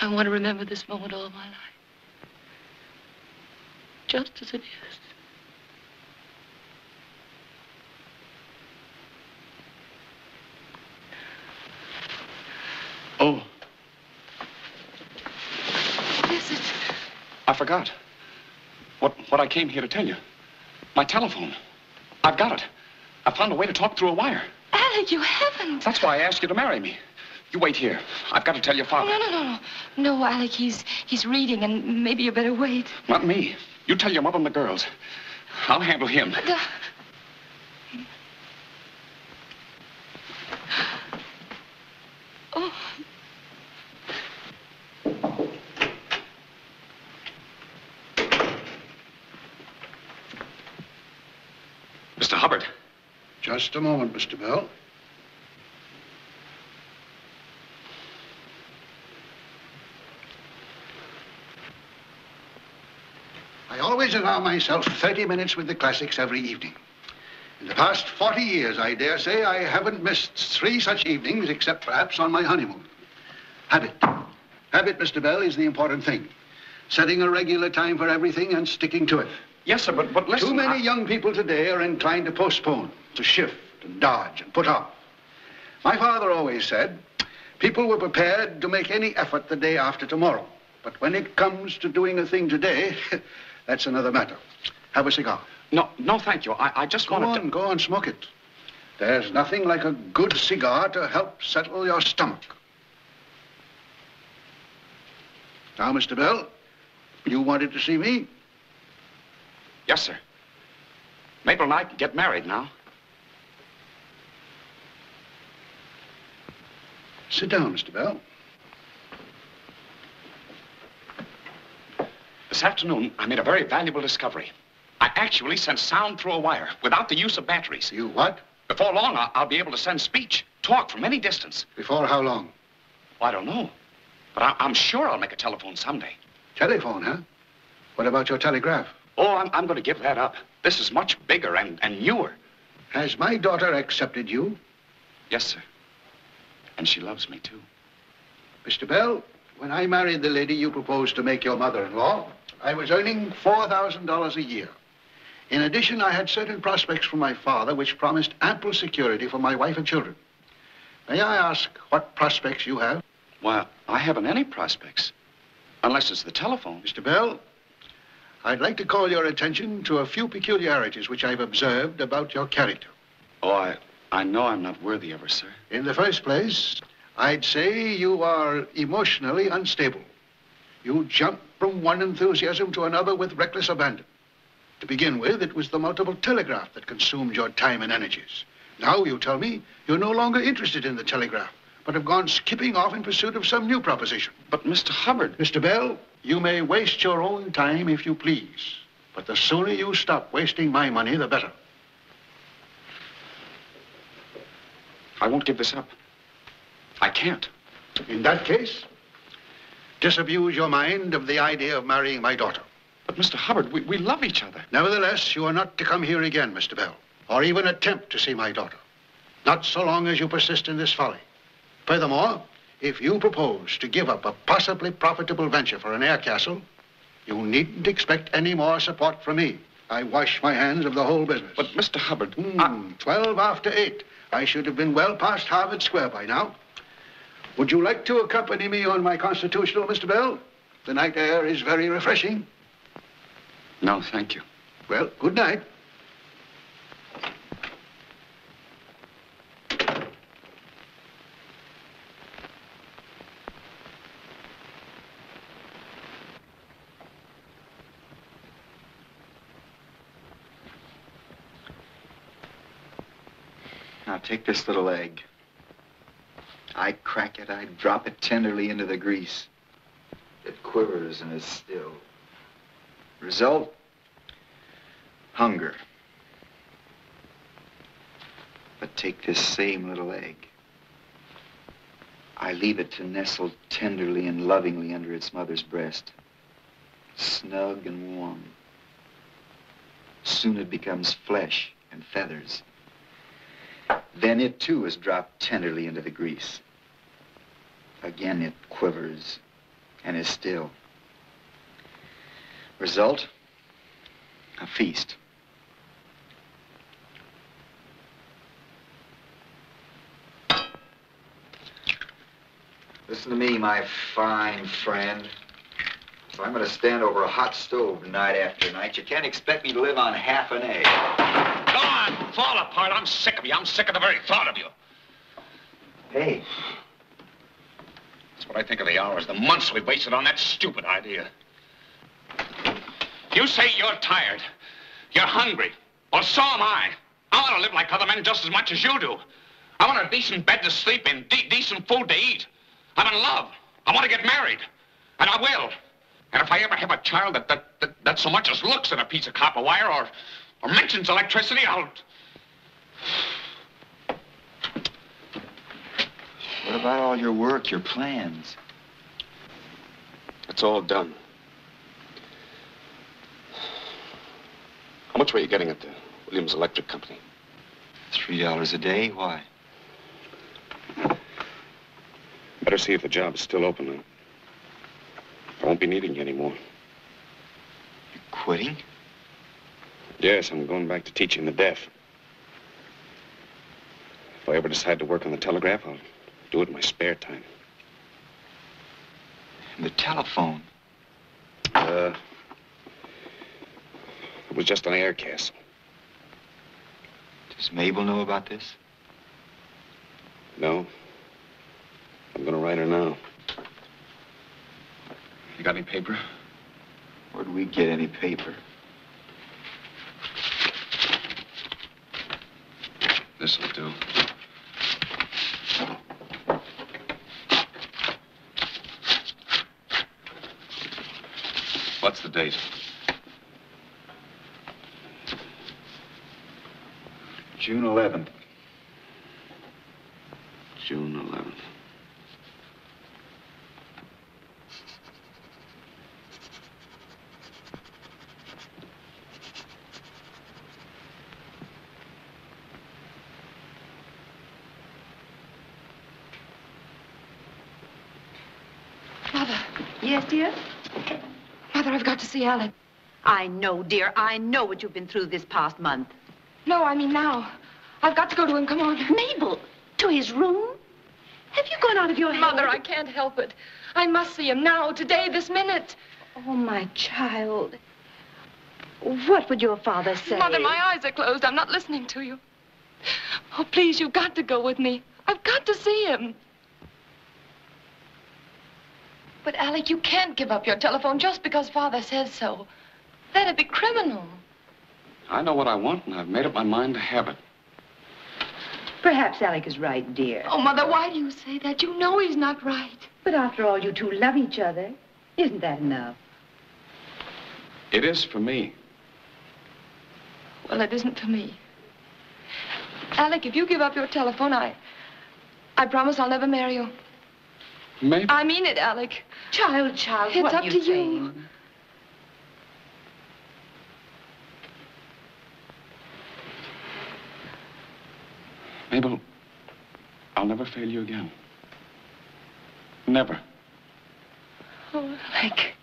[SPEAKER 12] I want to remember this moment all my life. Just as it is.
[SPEAKER 6] Oh,
[SPEAKER 12] What is it?
[SPEAKER 6] I forgot. What, what I came here to tell you. My telephone. I've got it. I found a way to talk through a wire.
[SPEAKER 12] Alec, you haven't.
[SPEAKER 6] That's why I asked you to marry me. You wait here. I've got to tell your father.
[SPEAKER 12] No, no, no, no. No, Alec, he's he's reading, and maybe you better wait.
[SPEAKER 6] Not me. You tell your mother and the girls. I'll handle him.
[SPEAKER 12] The- Oh,
[SPEAKER 6] Mr. Hubbard.
[SPEAKER 9] Just a moment, Mr. Bell. I always allow myself 30 minutes with the classics every evening. In the past 40 years, I dare say, I haven't missed three such evenings, except perhaps on my honeymoon. Habit. Habit, Mr. Bell, is the important thing. Setting a regular time for everything and sticking to it.
[SPEAKER 6] Yes, sir, but, but listen.
[SPEAKER 9] Too many
[SPEAKER 6] I-
[SPEAKER 9] young people today are inclined to postpone, to shift, and dodge, and put off. My father always said people were prepared to make any effort the day after tomorrow. But when it comes to doing a thing today, that's another matter. Have a cigar.
[SPEAKER 6] No, no, thank you. I, I just want to
[SPEAKER 9] Go
[SPEAKER 6] wanted
[SPEAKER 9] on, go on, smoke it. There's nothing like a good cigar to help settle your stomach. Now, Mr. Bell, you wanted to see me?
[SPEAKER 6] Yes, sir. Mabel and I can get married now.
[SPEAKER 9] Sit down, Mr. Bell.
[SPEAKER 6] This afternoon, I made a very valuable discovery. I actually sent sound through a wire without the use of batteries.
[SPEAKER 9] You what?
[SPEAKER 6] Before long, I'll be able to send speech, talk from any distance.
[SPEAKER 9] Before how long?
[SPEAKER 6] Well, I don't know. But I- I'm sure I'll make a telephone someday.
[SPEAKER 9] Telephone, huh? What about your telegraph?
[SPEAKER 6] Oh, I'm, I'm going to give that up. This is much bigger and, and newer.
[SPEAKER 9] Has my daughter accepted you?
[SPEAKER 6] Yes, sir. And she loves me, too.
[SPEAKER 9] Mr. Bell, when I married the lady you proposed to make your mother-in-law, I was earning $4,000 a year. In addition, I had certain prospects from my father which promised ample security for my wife and children. May I ask what prospects you have?
[SPEAKER 6] Well, I haven't any prospects. Unless it's the telephone.
[SPEAKER 9] Mr. Bell, I'd like to call your attention to a few peculiarities which I've observed about your character.
[SPEAKER 6] Oh, I, I know I'm not worthy of her, sir.
[SPEAKER 9] In the first place, I'd say you are emotionally unstable. You jump from one enthusiasm to another with reckless abandon. To begin with, it was the multiple telegraph that consumed your time and energies. Now you tell me you're no longer interested in the telegraph, but have gone skipping off in pursuit of some new proposition.
[SPEAKER 6] But, Mr. Hubbard.
[SPEAKER 9] Mr. Bell, you may waste your own time if you please, but the sooner you stop wasting my money, the better.
[SPEAKER 6] I won't give this up. I can't.
[SPEAKER 9] In that case, disabuse your mind of the idea of marrying my daughter.
[SPEAKER 6] But, Mr. Hubbard, we, we love each other.
[SPEAKER 9] Nevertheless, you are not to come here again, Mr. Bell, or even attempt to see my daughter. Not so long as you persist in this folly. Furthermore, if you propose to give up a possibly profitable venture for an air castle, you needn't expect any more support from me. I wash my hands of the whole business.
[SPEAKER 6] But, Mr. Hubbard,
[SPEAKER 9] Hmm, 12 after 8. I should have been well past Harvard Square by now. Would you like to accompany me on my constitutional, Mr. Bell? The night air is very refreshing.
[SPEAKER 6] No, thank you.
[SPEAKER 9] Well, good night.
[SPEAKER 14] Now take this little egg. I crack it, I drop it tenderly into the grease. It quivers and is still. Result? Hunger. But take this same little egg. I leave it to nestle tenderly and lovingly under its mother's breast. Snug and warm. Soon it becomes flesh and feathers. Then it too is dropped tenderly into the grease. Again it quivers and is still. Result? A feast. Listen to me, my fine friend. If I'm going to stand over a hot stove night after night, you can't expect me to live on half an egg.
[SPEAKER 11] Go on, fall apart. I'm sick of you. I'm sick of the very thought of you.
[SPEAKER 14] Hey.
[SPEAKER 11] What I think of the hours, the months we wasted on that stupid idea. You say you're tired. You're hungry. Well, so am I. I want to live like other men just as much as you do. I want a decent bed to sleep in, de decent food to eat. I'm in love. I want to get married. And I will. And if I ever have a child that, that, that, that so much as looks at a piece of copper wire or, or mentions electricity, I'll...
[SPEAKER 14] What about all your work, your plans?
[SPEAKER 6] It's all done. How much were you getting at the Williams Electric Company?
[SPEAKER 14] Three dollars a day? Why?
[SPEAKER 6] Better see if the job's still open. Huh? I won't be needing you anymore.
[SPEAKER 14] You're quitting?
[SPEAKER 6] Yes, I'm going back to teaching the deaf. If I ever decide to work on the telegraph, I'll do it in my spare time.
[SPEAKER 14] And the telephone?
[SPEAKER 6] Uh, it was just an air castle.
[SPEAKER 14] Does Mabel know about this?
[SPEAKER 6] No. I'm gonna write her now. You got any paper?
[SPEAKER 14] Where'd we get any paper?
[SPEAKER 6] This'll do. What's the date?
[SPEAKER 14] June 11th.
[SPEAKER 6] June 11th.
[SPEAKER 12] Mother.
[SPEAKER 2] Yes, dear?
[SPEAKER 12] Mother, I've got to see Alec.
[SPEAKER 2] I know, dear. I know what you've been through this past month.
[SPEAKER 12] No, I mean now. I've got to go to him. Come on.
[SPEAKER 2] Mabel, to his room? Have you gone out of your head?
[SPEAKER 12] Mother, I can't help it. I must see him now, today, this minute.
[SPEAKER 2] Oh, my child. What would your father say?
[SPEAKER 12] Mother, my eyes are closed. I'm not listening to you. Oh, please, you've got to go with me. I've got to see him. But, Alec, you can't give up your telephone just because Father says so. That'd be criminal.
[SPEAKER 6] I know what I want, and I've made up my mind to have it.
[SPEAKER 2] Perhaps Alec is right, dear.
[SPEAKER 12] Oh, Mother, why do you say that? You know he's not right.
[SPEAKER 2] But after all, you two love each other. Isn't that enough?
[SPEAKER 6] It is for me.
[SPEAKER 12] Well, it isn't for me. Alec, if you give up your telephone, I... I promise I'll never marry you.
[SPEAKER 6] Maybe.
[SPEAKER 12] I mean it, Alec.
[SPEAKER 2] Child, child,
[SPEAKER 12] It's
[SPEAKER 2] what
[SPEAKER 12] up
[SPEAKER 2] are
[SPEAKER 12] to
[SPEAKER 2] you
[SPEAKER 12] you.
[SPEAKER 6] Mabel, I'll never fail you again. Never.
[SPEAKER 12] Oh, Alec.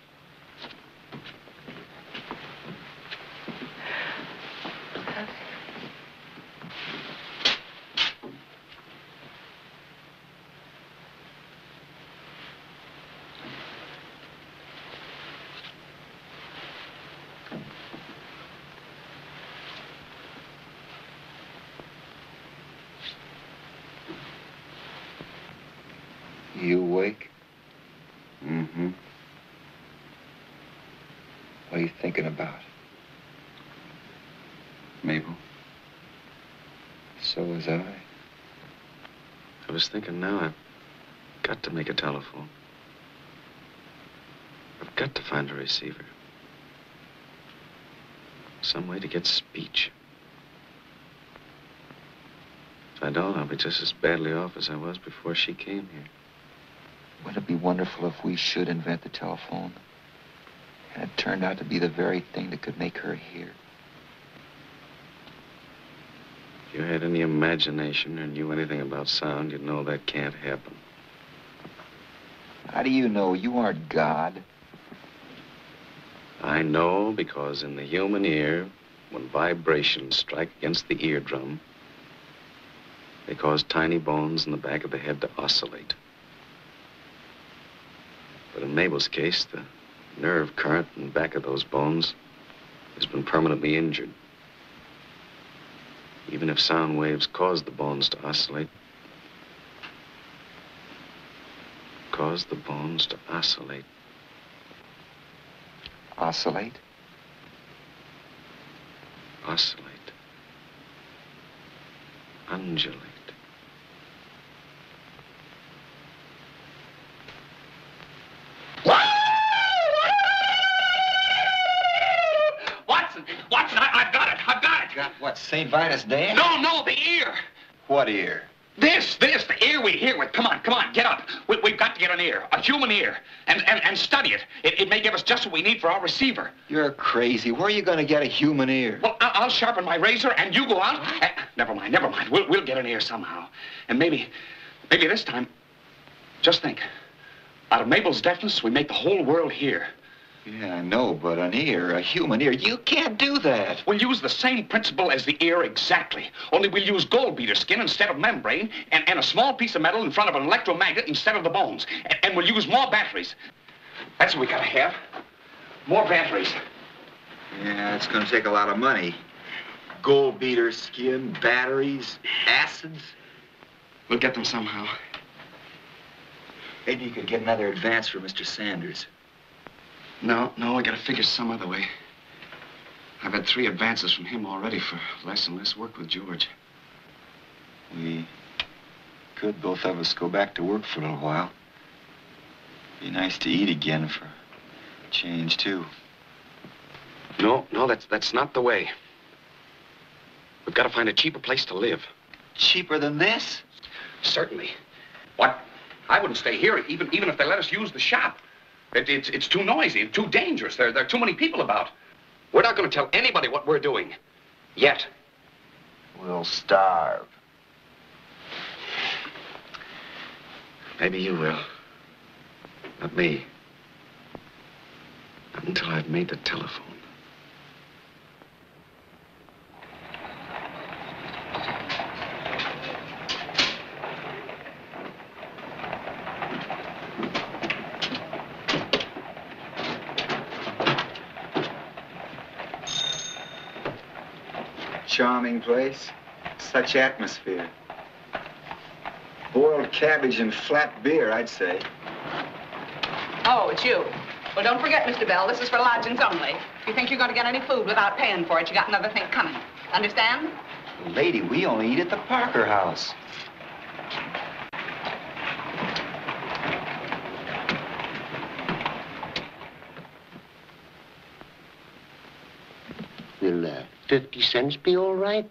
[SPEAKER 14] You awake? Mm-hmm. What are you thinking about?
[SPEAKER 6] Mabel.
[SPEAKER 14] So was I.
[SPEAKER 15] I was thinking now I've got to make a telephone. I've got to find a receiver. Some way to get speech. If I don't, I'll be just as badly off as I was before she came here.
[SPEAKER 14] Wouldn't it be wonderful if we should invent the telephone? And it turned out to be the very thing that could make her hear.
[SPEAKER 15] If you had any imagination or knew anything about sound, you'd know that can't happen.
[SPEAKER 14] How do you know you aren't God?
[SPEAKER 15] I know because in the human ear, when vibrations strike against the eardrum, they cause tiny bones in the back of the head to oscillate. But in Mabel's case, the nerve current in the back of those bones has been permanently injured. Even if sound waves cause the bones to oscillate, cause the bones to oscillate.
[SPEAKER 14] Oscillate?
[SPEAKER 15] Oscillate. Undulate.
[SPEAKER 14] What, St. Vitus Day?
[SPEAKER 6] No, no, the ear.
[SPEAKER 14] What ear?
[SPEAKER 6] This, this, the ear we hear with. Come on, come on, get up. We, we've got to get an ear, a human ear, and, and, and study it. it. It may give us just what we need for our receiver.
[SPEAKER 14] You're crazy. Where are you going to get a human ear?
[SPEAKER 6] Well, I- I'll sharpen my razor, and you go out. and- eh, never mind, never mind. We'll, we'll get an ear somehow. And maybe, maybe this time, just think. Out of Mabel's deafness, we make the whole world hear.
[SPEAKER 14] Yeah, I know, but an ear, a human ear, you can't do that.
[SPEAKER 6] We'll use the same principle as the ear exactly. Only we'll use gold beater skin instead of membrane, and, and a small piece of metal in front of an electromagnet instead of the bones. And, and we'll use more batteries. That's what we gotta have. More batteries.
[SPEAKER 14] Yeah, it's going to take a lot of money. Gold beater skin, batteries, acids.
[SPEAKER 15] We'll get them somehow.
[SPEAKER 14] Maybe you could get another advance for Mr. Sanders.
[SPEAKER 15] No, no, I gotta figure some other way. I've had three advances from him already for less and less work with George.
[SPEAKER 14] We could both of us go back to work for a little while. Be nice to eat again for a change, too.
[SPEAKER 15] No, no, that's that's not the way. We've got to find a cheaper place to live.
[SPEAKER 14] Cheaper than this?
[SPEAKER 6] Certainly. What? I wouldn't stay here, even, even if they let us use the shop. It, it's, it's too noisy, too dangerous. There, there are too many people about. We're not going to tell anybody what we're doing. Yet.
[SPEAKER 14] We'll starve.
[SPEAKER 15] Maybe you will. Not me. Not until I've made the telephone.
[SPEAKER 14] Charming place. Such atmosphere. Boiled cabbage and flat beer, I'd say.
[SPEAKER 16] Oh, it's you. Well, don't forget, Mr. Bell, this is for lodgings only. If you think you're going to get any food without paying for it, you got another thing coming. Understand?
[SPEAKER 14] Lady, we only eat at the Parker House.
[SPEAKER 17] Will uh, 50 cents be all right?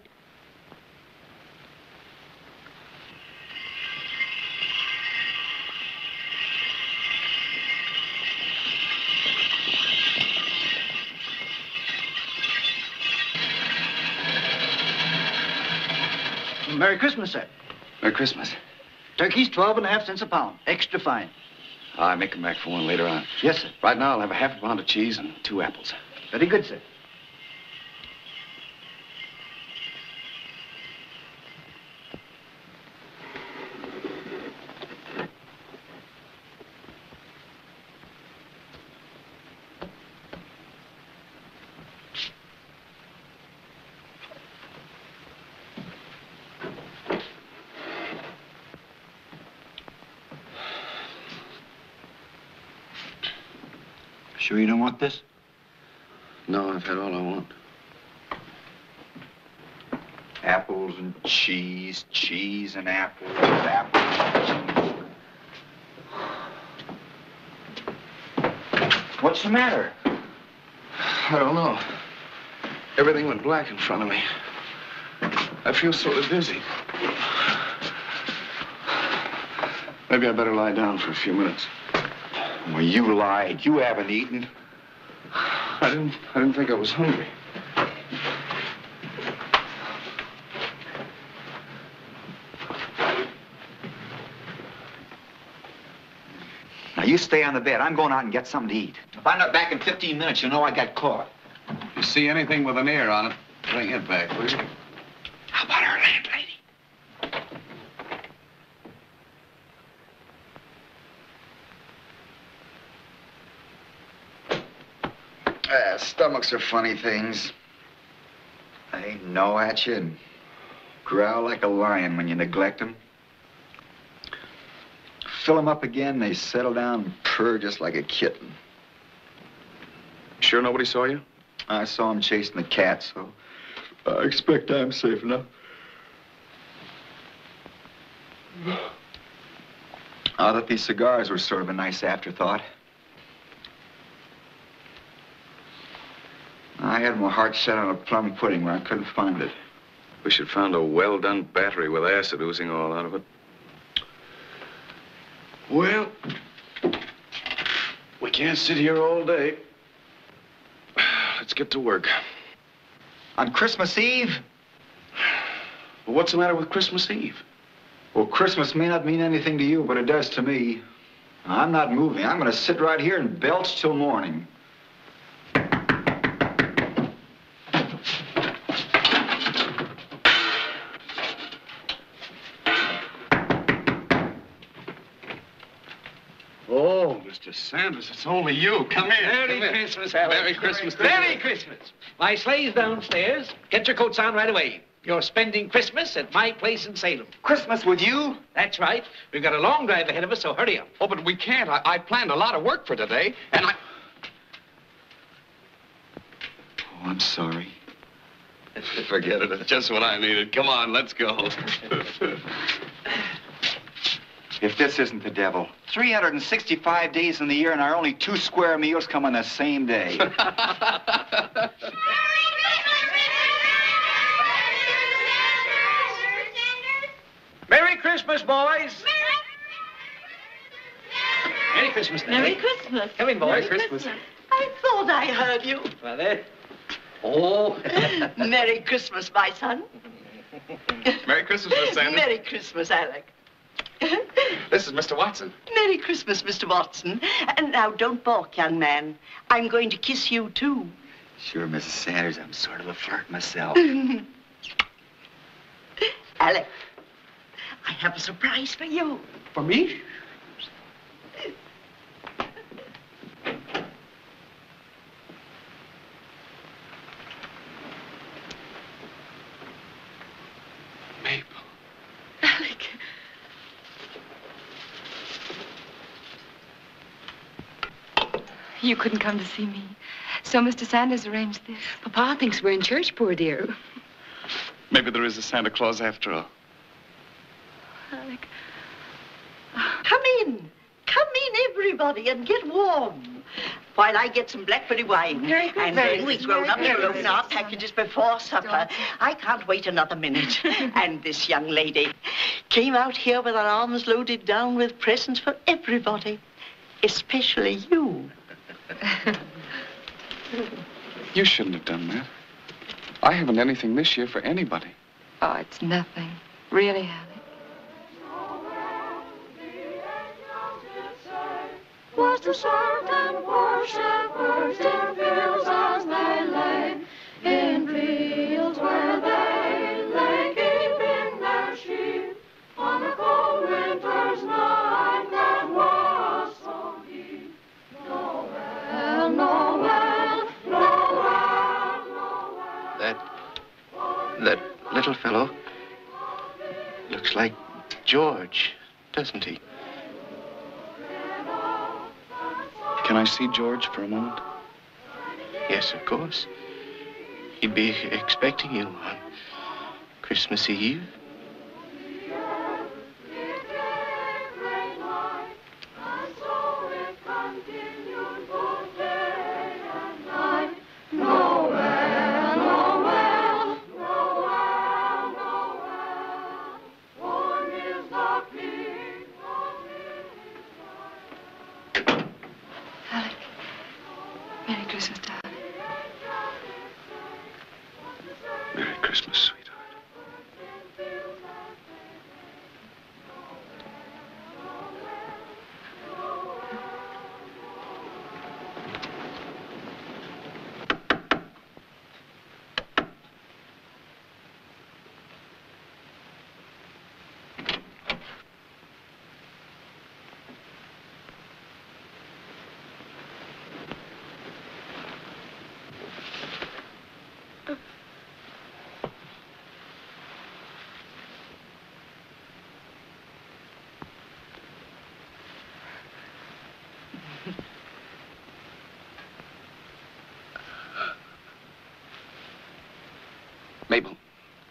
[SPEAKER 8] Merry Christmas, sir.
[SPEAKER 15] Merry Christmas.
[SPEAKER 8] Turkey's 12 and a half cents a pound. Extra fine.
[SPEAKER 15] I may come back for one later on.
[SPEAKER 8] Yes, sir.
[SPEAKER 15] Right now, I'll have a half a pound of cheese and two apples.
[SPEAKER 8] Very good, sir.
[SPEAKER 14] Want this?
[SPEAKER 15] No, I've had all I want.
[SPEAKER 14] Apples and cheese, cheese and apples, apples and cheese. What's the matter?
[SPEAKER 6] I don't know. Everything went black in front of me. I feel sort of dizzy. Maybe I better lie down for a few minutes.
[SPEAKER 14] Well, you lied. You haven't eaten.
[SPEAKER 6] I didn't. I didn't think I was hungry.
[SPEAKER 14] Now, you stay on the bed. I'm going out and get something to eat. If I'm not back in 15 minutes, you'll know I got caught.
[SPEAKER 6] If you see anything with an ear on it, bring it back, will you?
[SPEAKER 14] How about our landlady? Ah, stomachs are funny things. They gnaw at you and growl like a lion when you neglect them. Fill them up again, they settle down and purr just like a kitten.
[SPEAKER 6] Sure nobody saw you?
[SPEAKER 14] I saw him chasing the cat, so I expect I'm safe enough. Ah, I thought these cigars were sort of a nice afterthought. I had my heart set on a plum pudding where I couldn't find it.
[SPEAKER 6] Wish you'd found a well-done battery with acid oozing all out of it. Well, we can't sit here all day. Let's get to work.
[SPEAKER 14] On Christmas Eve?
[SPEAKER 6] Well, what's the matter with Christmas Eve?
[SPEAKER 14] Well, Christmas may not mean anything to you, but it does to me. I'm not moving. I'm going to sit right here and belch till morning.
[SPEAKER 6] Mr. Sanders, it's only you. Come in.
[SPEAKER 8] Merry
[SPEAKER 6] come in.
[SPEAKER 8] Christmas, Alex.
[SPEAKER 6] Merry Christmas.
[SPEAKER 8] Merry Christmas. My sleigh's downstairs. Get your coats on right away. You're spending Christmas at my place in Salem.
[SPEAKER 14] Christmas with you?
[SPEAKER 8] That's right. We've got a long drive ahead of us, so hurry up.
[SPEAKER 6] Oh, but we can't. I, I planned a lot of work for today, and I...
[SPEAKER 14] Oh, I'm sorry.
[SPEAKER 6] Forget it. It's just what I needed. Come on, let's go.
[SPEAKER 14] If this isn't the devil, 365 days in the year and our only two square meals come on the same day.
[SPEAKER 8] Merry Christmas, boys. Merry Christmas, Nellie.
[SPEAKER 10] Merry Christmas.
[SPEAKER 8] Come in, boys.
[SPEAKER 10] Merry Christmas. I thought I heard you.
[SPEAKER 8] Father. Oh.
[SPEAKER 10] Merry Christmas, my son.
[SPEAKER 6] Merry Christmas, Miss Sanders.
[SPEAKER 10] Merry Christmas, Alec.
[SPEAKER 6] This is Mr. Watson.
[SPEAKER 10] Merry Christmas, Mr. Watson. And now, don't balk, young man. I'm going to kiss you, too.
[SPEAKER 14] Sure, Mrs. Sanders, I'm sort of a flirt myself.
[SPEAKER 10] Alec, I have a surprise for you.
[SPEAKER 8] For me?
[SPEAKER 12] You couldn't come to see me. So Mr. Sanders arranged this.
[SPEAKER 2] Papa thinks we're in church, poor dear.
[SPEAKER 6] Maybe there is a Santa Claus after all.
[SPEAKER 12] Alec.
[SPEAKER 10] Come in. Come in, everybody, and get warm. While I get some blackberry wine.
[SPEAKER 12] Very good,
[SPEAKER 10] And uh,
[SPEAKER 12] very
[SPEAKER 10] then we
[SPEAKER 12] good,
[SPEAKER 10] grown up
[SPEAKER 12] very
[SPEAKER 10] to open our packages before supper. I can't wait another minute. and this young lady came out here with her arms loaded down with presents for everybody, especially you.
[SPEAKER 6] You shouldn't have done that. I haven't anything this year for anybody.
[SPEAKER 12] Oh, it's nothing. Really, Alec.
[SPEAKER 3] was to serve and poor shepherds in fields as they lay, in fields that
[SPEAKER 4] little fellow looks like George, doesn't he?
[SPEAKER 6] Can I see George for a moment?
[SPEAKER 4] Yes, of course. He'd be expecting you on
[SPEAKER 18] Christmas Eve?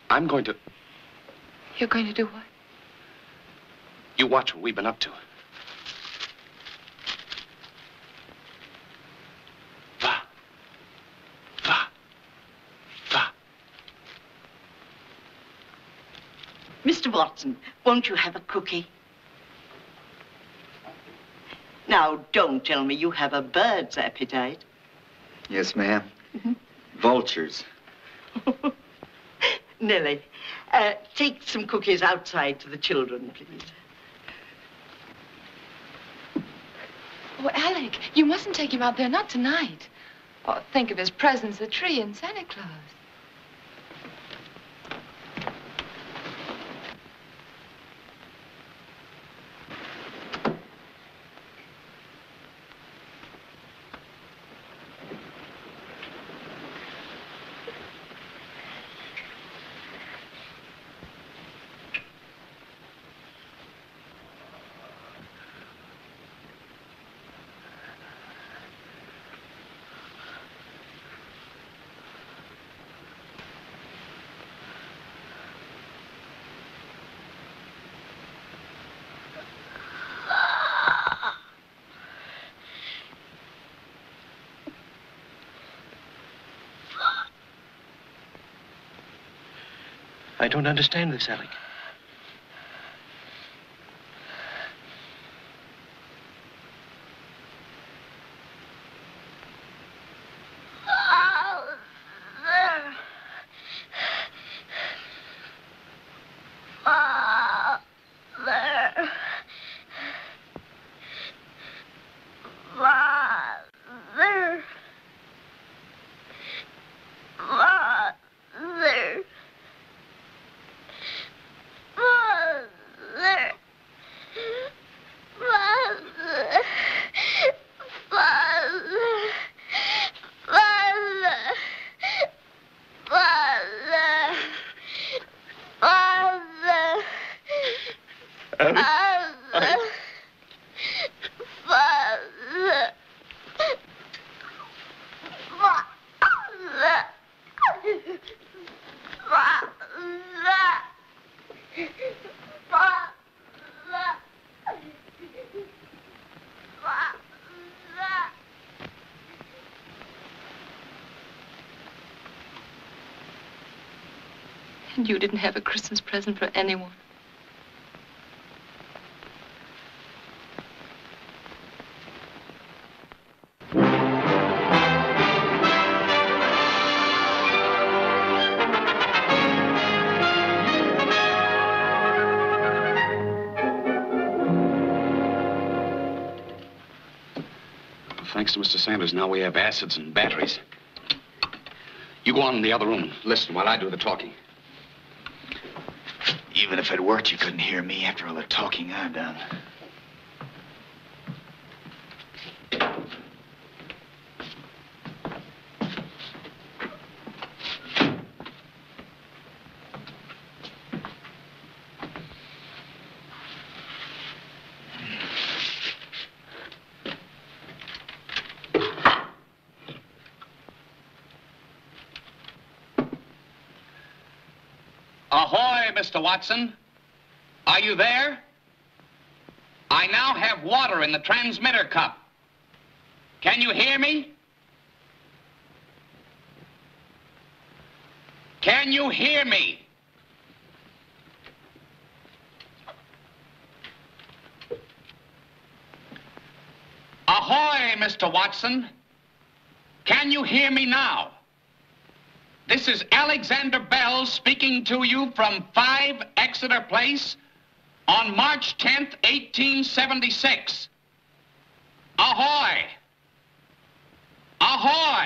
[SPEAKER 6] I'm going to.
[SPEAKER 12] You're going to do what?
[SPEAKER 6] You watch what we've been up to.
[SPEAKER 10] Mr. Watson, won't you have a cookie? Now, don't tell me you have a bird's appetite.
[SPEAKER 14] Yes, ma'am.
[SPEAKER 10] Mhm.
[SPEAKER 14] Vultures.
[SPEAKER 10] Nellie, uh, take some cookies outside to the children, please.
[SPEAKER 12] Oh, Alec, you mustn't take him out there, not tonight. Oh, think of his presents, the tree and Santa Claus.
[SPEAKER 18] I don't understand this, Alec.
[SPEAKER 12] You didn't have a Christmas present for anyone.
[SPEAKER 6] Thanks to Mr. Sanders, now we have acids and batteries. You go on in the other room and listen while I do the talking.
[SPEAKER 14] Even if it worked, you couldn't hear me after all the talking I've done.
[SPEAKER 6] Mr. Watson. Are you there? I now have water in the transmitter cup. Can you hear me? Can you hear me? Ahoy, Mr. Watson. Can you hear me now? This is Alexander Bell speaking to you from 5 Exeter Place on March 10th, 1876. Ahoy! Ahoy!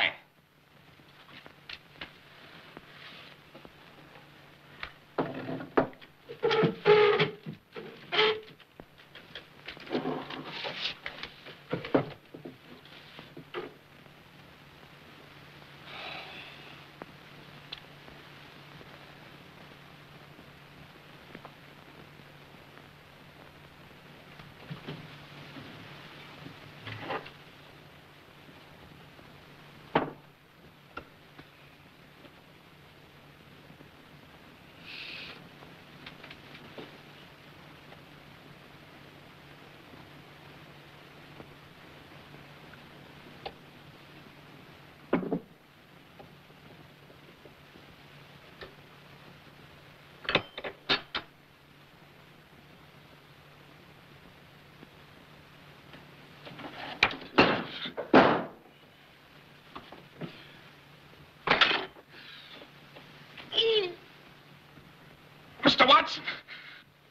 [SPEAKER 6] Mr. Watson!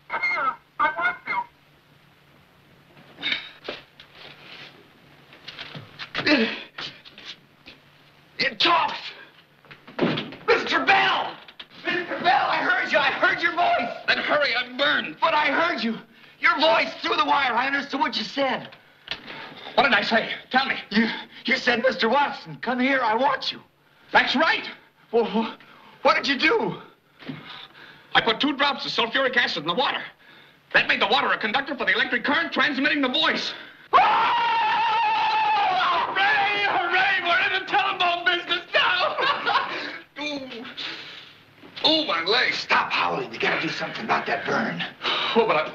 [SPEAKER 6] Come here. I want you.
[SPEAKER 14] It talks! Mr. Bell! Mr. Bell, I heard you. I heard your voice.
[SPEAKER 6] Then hurry, I'm burned.
[SPEAKER 14] But I heard you. Your voice through the wire. I understood what you said.
[SPEAKER 6] What did I say? Tell me.
[SPEAKER 14] You, you said, Mr. Watson, come here. I want you.
[SPEAKER 6] That's right.
[SPEAKER 14] Well, what did you do?
[SPEAKER 6] I put two drops of sulfuric acid in the water. That made the water a conductor for the electric current transmitting the voice.
[SPEAKER 3] Hooray! Hooray! We're in the telephone business now!
[SPEAKER 14] Ooh. Ooh, my leg. Stop howling. You gotta do something about that burn.
[SPEAKER 6] Oh, but I,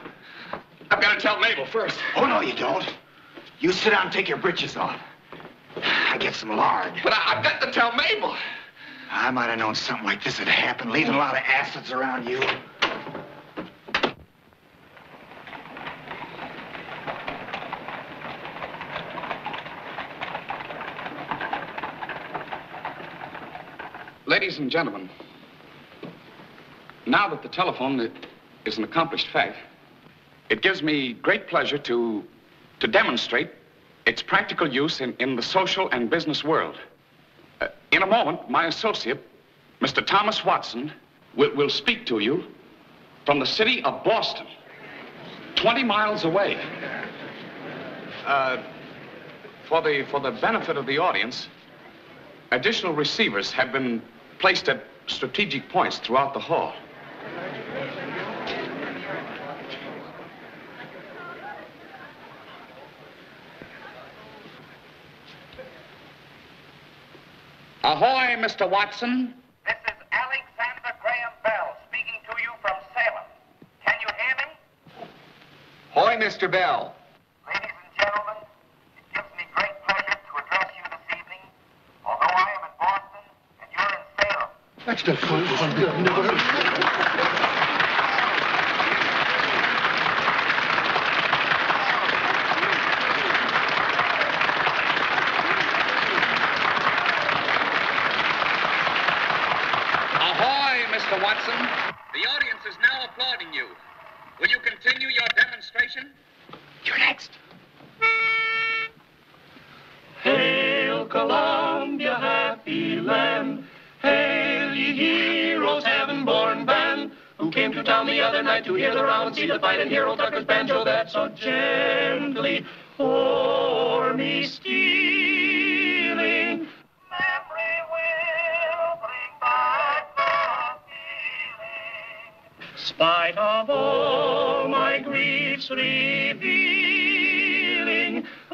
[SPEAKER 6] I've got to tell Mabel first.
[SPEAKER 14] Oh, no, you don't. You sit down and take your britches off. I get some lard.
[SPEAKER 6] But I, I've got to tell Mabel.
[SPEAKER 14] I might have known something like this would happen, leaving a lot of acids around you.
[SPEAKER 19] Ladies and gentlemen, now that the telephone is an accomplished fact, it gives me great pleasure to, to demonstrate its practical use in, in the social and business world. Uh, in a moment, my associate, Mr. Thomas Watson, will, will speak to you from the city of Boston, 20 miles away. Uh, for, the, for the benefit of the audience, additional receivers have been placed at strategic points throughout the hall.
[SPEAKER 6] Ahoy, Mr. Watson.
[SPEAKER 20] This is Alexander Graham Bell speaking to you from Salem. Can you hear me?
[SPEAKER 14] Hoy, Mr. Bell.
[SPEAKER 20] Ladies and gentlemen, it gives me great pleasure to address you this evening. Although I am in Boston and you're in Salem.
[SPEAKER 9] That's the kind of one I've never heard.
[SPEAKER 6] Ahoy, Mr. Watson. The audience is now applauding you. Will you continue your demonstration?
[SPEAKER 14] You're next.
[SPEAKER 3] Hail Columbia, happy land. Hail ye heroes, heaven-born band, who came to town the other night to hear the round, see the fight, and hear old Tucker's banjo that so gently o'er me stealing. Spite of all my griefs revealing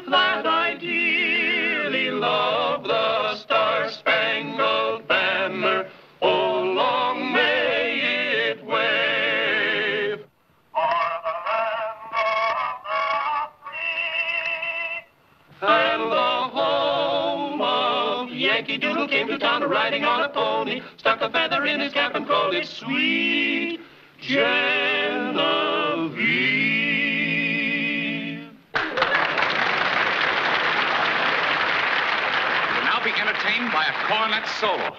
[SPEAKER 3] that I dearly love the star-spangled banner, oh, long may it wave. for the land of the free and the home of Yankee Doodle came to town riding on a pony, stuck a feather in his cap and called it sweet. Genevieve.
[SPEAKER 6] Will now be entertained by a cornet solo.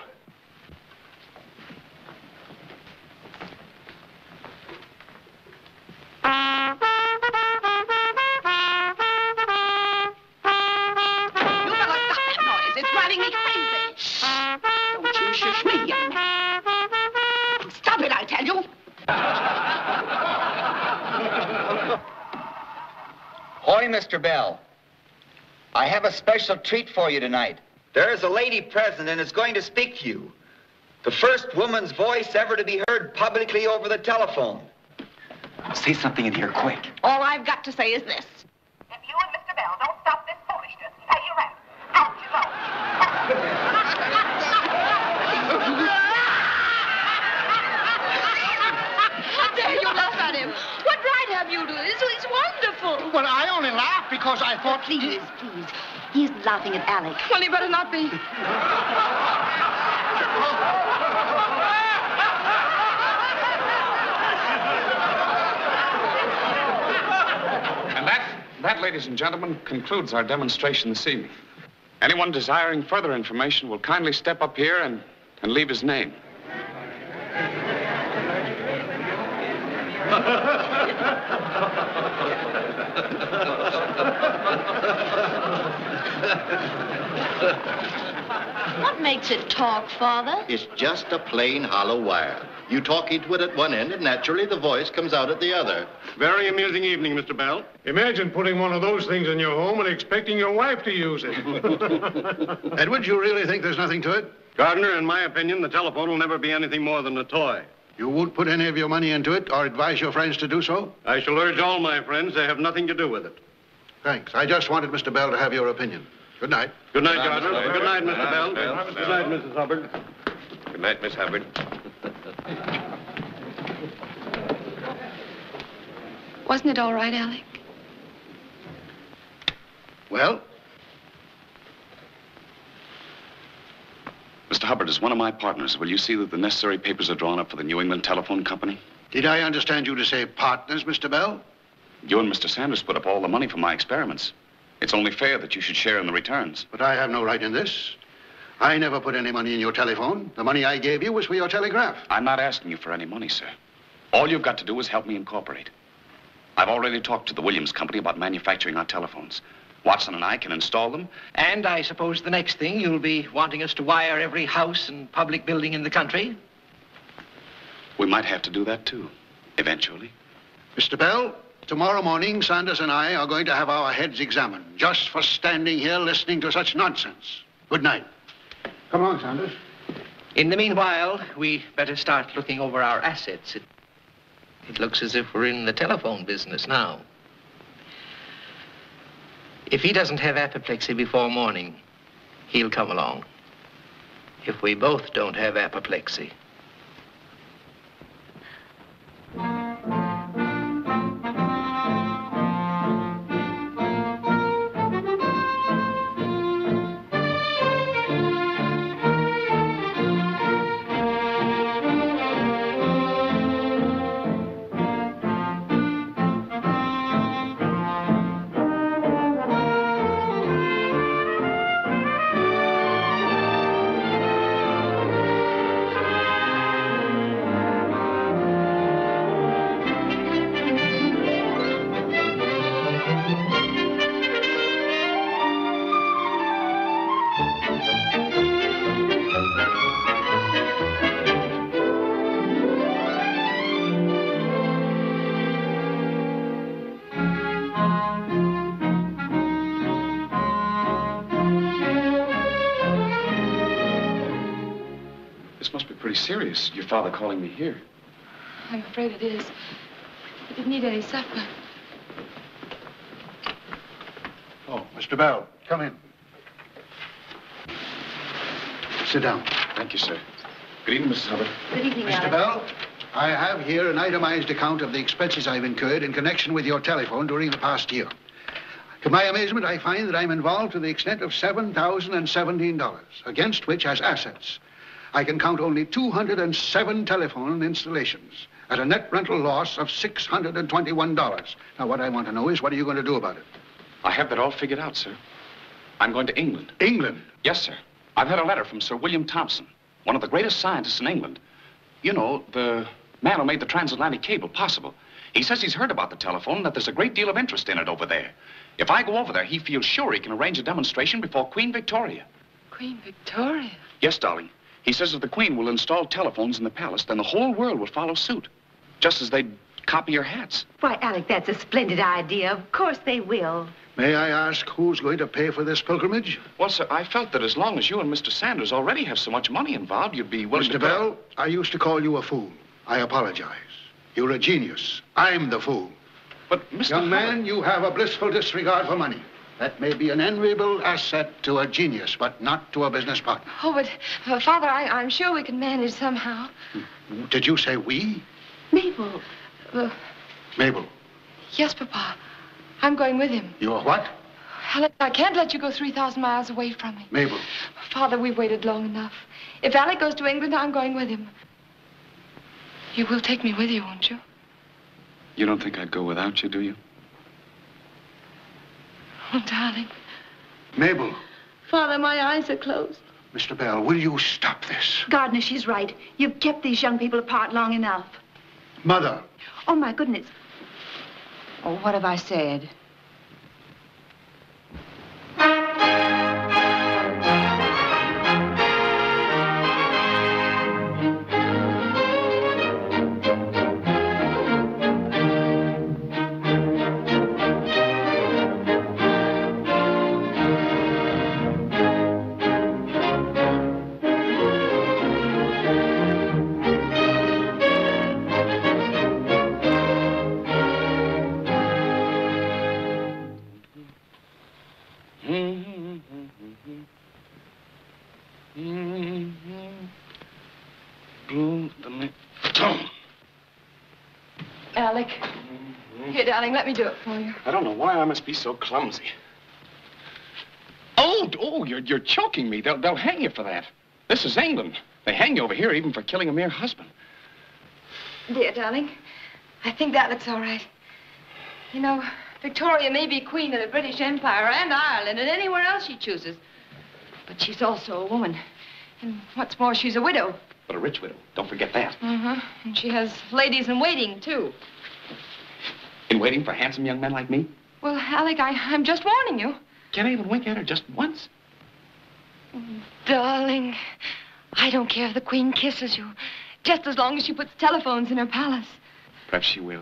[SPEAKER 14] Hoy, Mr. Bell. I have a special treat for you tonight. There is a lady present and is going to speak to you. The first woman's voice ever to be heard publicly over the telephone.
[SPEAKER 21] Say something in here quick.
[SPEAKER 22] All I've got to say is this.
[SPEAKER 23] If you and Mr. Bell don't stop this foolishness, pay your rent. Out you go.
[SPEAKER 12] How dare you laugh at him? What right have you to this? It's wonderful.
[SPEAKER 24] Well, I only laughed because I thought...
[SPEAKER 13] Please, please. He isn't laughing at Alec.
[SPEAKER 12] Well, he better not be.
[SPEAKER 6] And that, that, ladies and gentlemen, concludes our demonstration this evening. Anyone desiring further information will kindly step up here and, and leave his name.
[SPEAKER 13] What makes it talk, Father?
[SPEAKER 25] It's just a plain hollow wire. You talk into it at one end, and naturally the voice comes out at the other.
[SPEAKER 26] Very amusing evening, Mr. Bell. Imagine putting one of those things in your home and expecting your wife to use it.
[SPEAKER 9] Edward, you really think there's nothing to it?
[SPEAKER 26] Gardner, in my opinion, the telephone will never be anything more than a toy.
[SPEAKER 9] You won't put any of your money into it or advise your friends to do so?
[SPEAKER 26] I shall urge all my friends to have nothing to do with it.
[SPEAKER 9] Thanks. I just wanted Mr. Bell to have your opinion. Good night.
[SPEAKER 26] Good night, Gardner. Good night, Mr. Bell. Good night, Mrs. Hubbard.
[SPEAKER 27] Good night, Miss Hubbard.
[SPEAKER 28] Wasn't it all right, Alec?
[SPEAKER 9] Well?
[SPEAKER 6] Mr. Hubbard, as one of my partners, will you see that the necessary papers are drawn up for the New England Telephone Company?
[SPEAKER 9] Did I understand you to say partners, Mr. Bell?
[SPEAKER 6] You and Mr. Sanders put up all the money for my experiments. It's only fair that you should share in the returns.
[SPEAKER 9] But I have no right in this. I never put any money in your telephone. The money I gave you was for your telegraph.
[SPEAKER 6] I'm not asking you for any money, sir. All you've got to do is help me incorporate. I've already talked to the Williams Company about manufacturing our telephones. Watson and I can install them.
[SPEAKER 8] And I suppose the next thing you'll be wanting us to wire every house and public building in the country?
[SPEAKER 6] We might have to do that, too, eventually.
[SPEAKER 9] Mr. Bell, tomorrow morning, Sanders and I are going to have our heads examined just for standing here listening to such nonsense. Good night. Come along, Sanders.
[SPEAKER 8] In the meanwhile, we better start looking over our assets. It, it looks as if we're in the telephone business now. If he doesn't have apoplexy before morning, he'll come along. If we both don't have apoplexy,
[SPEAKER 6] be pretty serious, your father calling me here.
[SPEAKER 28] I'm afraid it is. He didn't eat any supper.
[SPEAKER 9] Oh, Mr. Bell, come in. Sit down.
[SPEAKER 6] Thank you, sir. Good evening, Mrs. Hubbard.
[SPEAKER 13] Good evening,
[SPEAKER 9] Mr. Bell, I have here an itemized account of the expenses I've incurred in connection with your telephone during the past year. To my amazement, I find that I'm involved to the extent of $7,017, against which, as assets, I can count only 207 telephone installations at a net rental loss of $621. Now, what I want to know is, what are you going to do about it?
[SPEAKER 6] I have that all figured out, sir. I'm going to England.
[SPEAKER 9] England?
[SPEAKER 6] Yes, sir. I've had a letter from Sir William Thompson, one of the greatest scientists in England. You know, the man who made the transatlantic cable possible. He says he's heard about the telephone and that there's a great deal of interest in it over there. If I go over there, he feels sure he can arrange a demonstration before Queen Victoria.
[SPEAKER 12] Queen Victoria.
[SPEAKER 6] Yes, darling. He says if the Queen will install telephones in the palace, then the whole world will follow suit. Just as they'd copy your hats.
[SPEAKER 29] Why, Alec, that's a splendid idea. Of course they will.
[SPEAKER 9] May I ask who's going to pay for this pilgrimage?
[SPEAKER 6] Well, sir, I felt that as long as you and Mr. Sanders already have so much money involved, you'd be willing
[SPEAKER 9] Mr.
[SPEAKER 6] to...
[SPEAKER 9] Bell, I used to call you a fool. I apologize. You're a genius. I'm the fool.
[SPEAKER 6] But, Mr.
[SPEAKER 9] Young man, you have a blissful disregard for money. That may be an enviable asset to a genius, but not to a business partner.
[SPEAKER 12] Oh, but, uh, Father, I, I'm sure we can manage somehow.
[SPEAKER 9] Did you say we?
[SPEAKER 12] Mabel. Uh,
[SPEAKER 9] Mabel,
[SPEAKER 12] yes, Papa. I'm going with him.
[SPEAKER 9] you're what?
[SPEAKER 12] Alec, I can't let you go 3,000 miles away from me.
[SPEAKER 9] Mabel,
[SPEAKER 12] Father, we've waited long enough. If Alec goes to England, I'm going with him. You will take me with you, won't you?
[SPEAKER 6] You don't think I'd go without you, do you?
[SPEAKER 12] Oh, darling.
[SPEAKER 9] Mabel,
[SPEAKER 7] Father, my eyes are closed.
[SPEAKER 9] Mr. Bell, will you stop this?
[SPEAKER 7] Gardner, she's right. You've kept these young people apart long enough.
[SPEAKER 9] Mother,
[SPEAKER 7] Oh, my goodness.
[SPEAKER 29] Oh, what have I said?
[SPEAKER 12] Darling, let me do it for you.
[SPEAKER 6] I don't know why I must be so clumsy. Oh, oh, you're, you're choking me. They'll, they'll hang you for that. This is England. They hang you over here even for killing a mere husband.
[SPEAKER 12] Dear darling, I think that looks all right. You know, Victoria may be queen of the British Empire and Ireland and anywhere else she chooses. But she's also a woman. And what's more, she's a widow.
[SPEAKER 6] But a rich widow. Don't forget that.
[SPEAKER 12] Uh-huh. And she has ladies in waiting, too.
[SPEAKER 6] In waiting for handsome young men like me?
[SPEAKER 12] Well, Alec, I, I'm just warning you.
[SPEAKER 6] Can't I even wink at her just once?
[SPEAKER 12] Darling, I don't care if the queen kisses you. Just as long as she puts telephones in her palace.
[SPEAKER 6] Perhaps she will.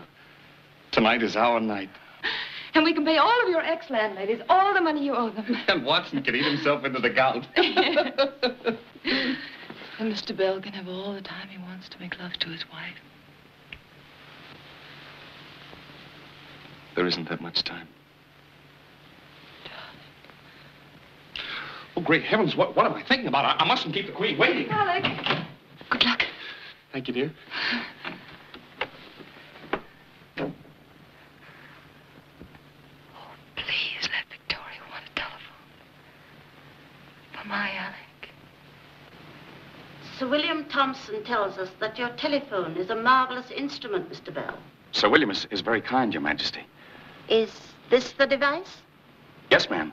[SPEAKER 6] Tonight is our night.
[SPEAKER 12] And we can pay all of your ex-landladies all the money you owe them.
[SPEAKER 6] And Watson can eat himself into the gout.
[SPEAKER 12] And Mr. Bell can have all the time he wants to make love to his wife.
[SPEAKER 6] There isn't that much time. Oh, great heavens, what, what am I thinking about? I, I mustn't keep the queen waiting.
[SPEAKER 12] Alec. Good luck.
[SPEAKER 6] Thank you, dear.
[SPEAKER 12] Oh, please let Victoria want a telephone. For my Alec.
[SPEAKER 30] Sir William Thompson tells us that your telephone is a marvelous instrument, Mr. Bell.
[SPEAKER 6] Sir William is, is very kind, Your Majesty.
[SPEAKER 30] Is this the device?
[SPEAKER 6] Yes, ma'am.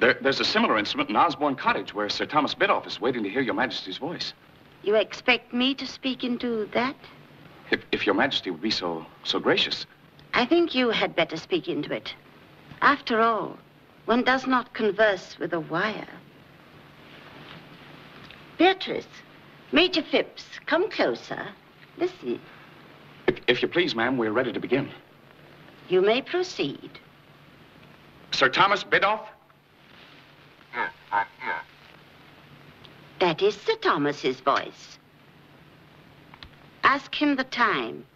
[SPEAKER 6] There, there's a similar instrument in Osborne Cottage where Sir Thomas Biddulph is waiting to hear Your Majesty's voice.
[SPEAKER 30] You expect me to speak into that?
[SPEAKER 6] If, if Your Majesty would be so, so gracious.
[SPEAKER 30] I think you had better speak into it. After all, one does not converse with a wire. Beatrice, Major Phipps, come closer. Listen.
[SPEAKER 6] If, if you please, ma'am, we're ready to begin.
[SPEAKER 30] You may proceed.
[SPEAKER 6] Sir Thomas Biddulph?
[SPEAKER 31] Yes, I'm uh, here.
[SPEAKER 30] That is Sir Thomas's voice. Ask him the time.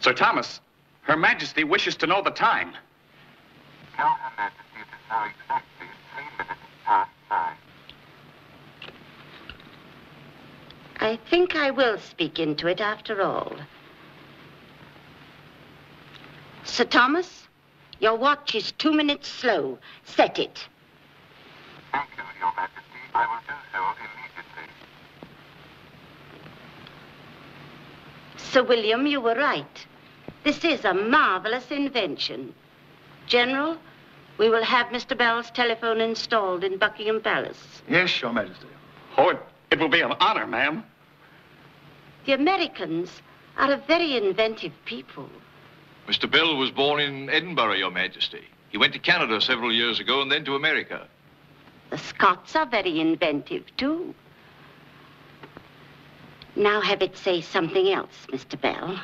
[SPEAKER 6] Sir Thomas, Her Majesty wishes to know the time.
[SPEAKER 31] Tell Her Majesty it is now exactly three minutes past nine.
[SPEAKER 30] I think I will speak into it after all. Sir Thomas, Your watch is two minutes slow. Set it.
[SPEAKER 31] Thank you, Your Majesty. I will do so immediately.
[SPEAKER 30] Sir William, you were right. This is a marvelous invention. General, we will have Mr. Bell's telephone installed in Buckingham Palace.
[SPEAKER 14] Yes, Your Majesty.
[SPEAKER 6] Oh, it, it will be an honor, ma'am.
[SPEAKER 30] The Americans are a very inventive people.
[SPEAKER 32] Mr. Bell was born in Edinburgh, Your Majesty. He went to Canada several years ago and then to America.
[SPEAKER 30] The Scots are very inventive, too. Now have it say something else, Mr. Bell.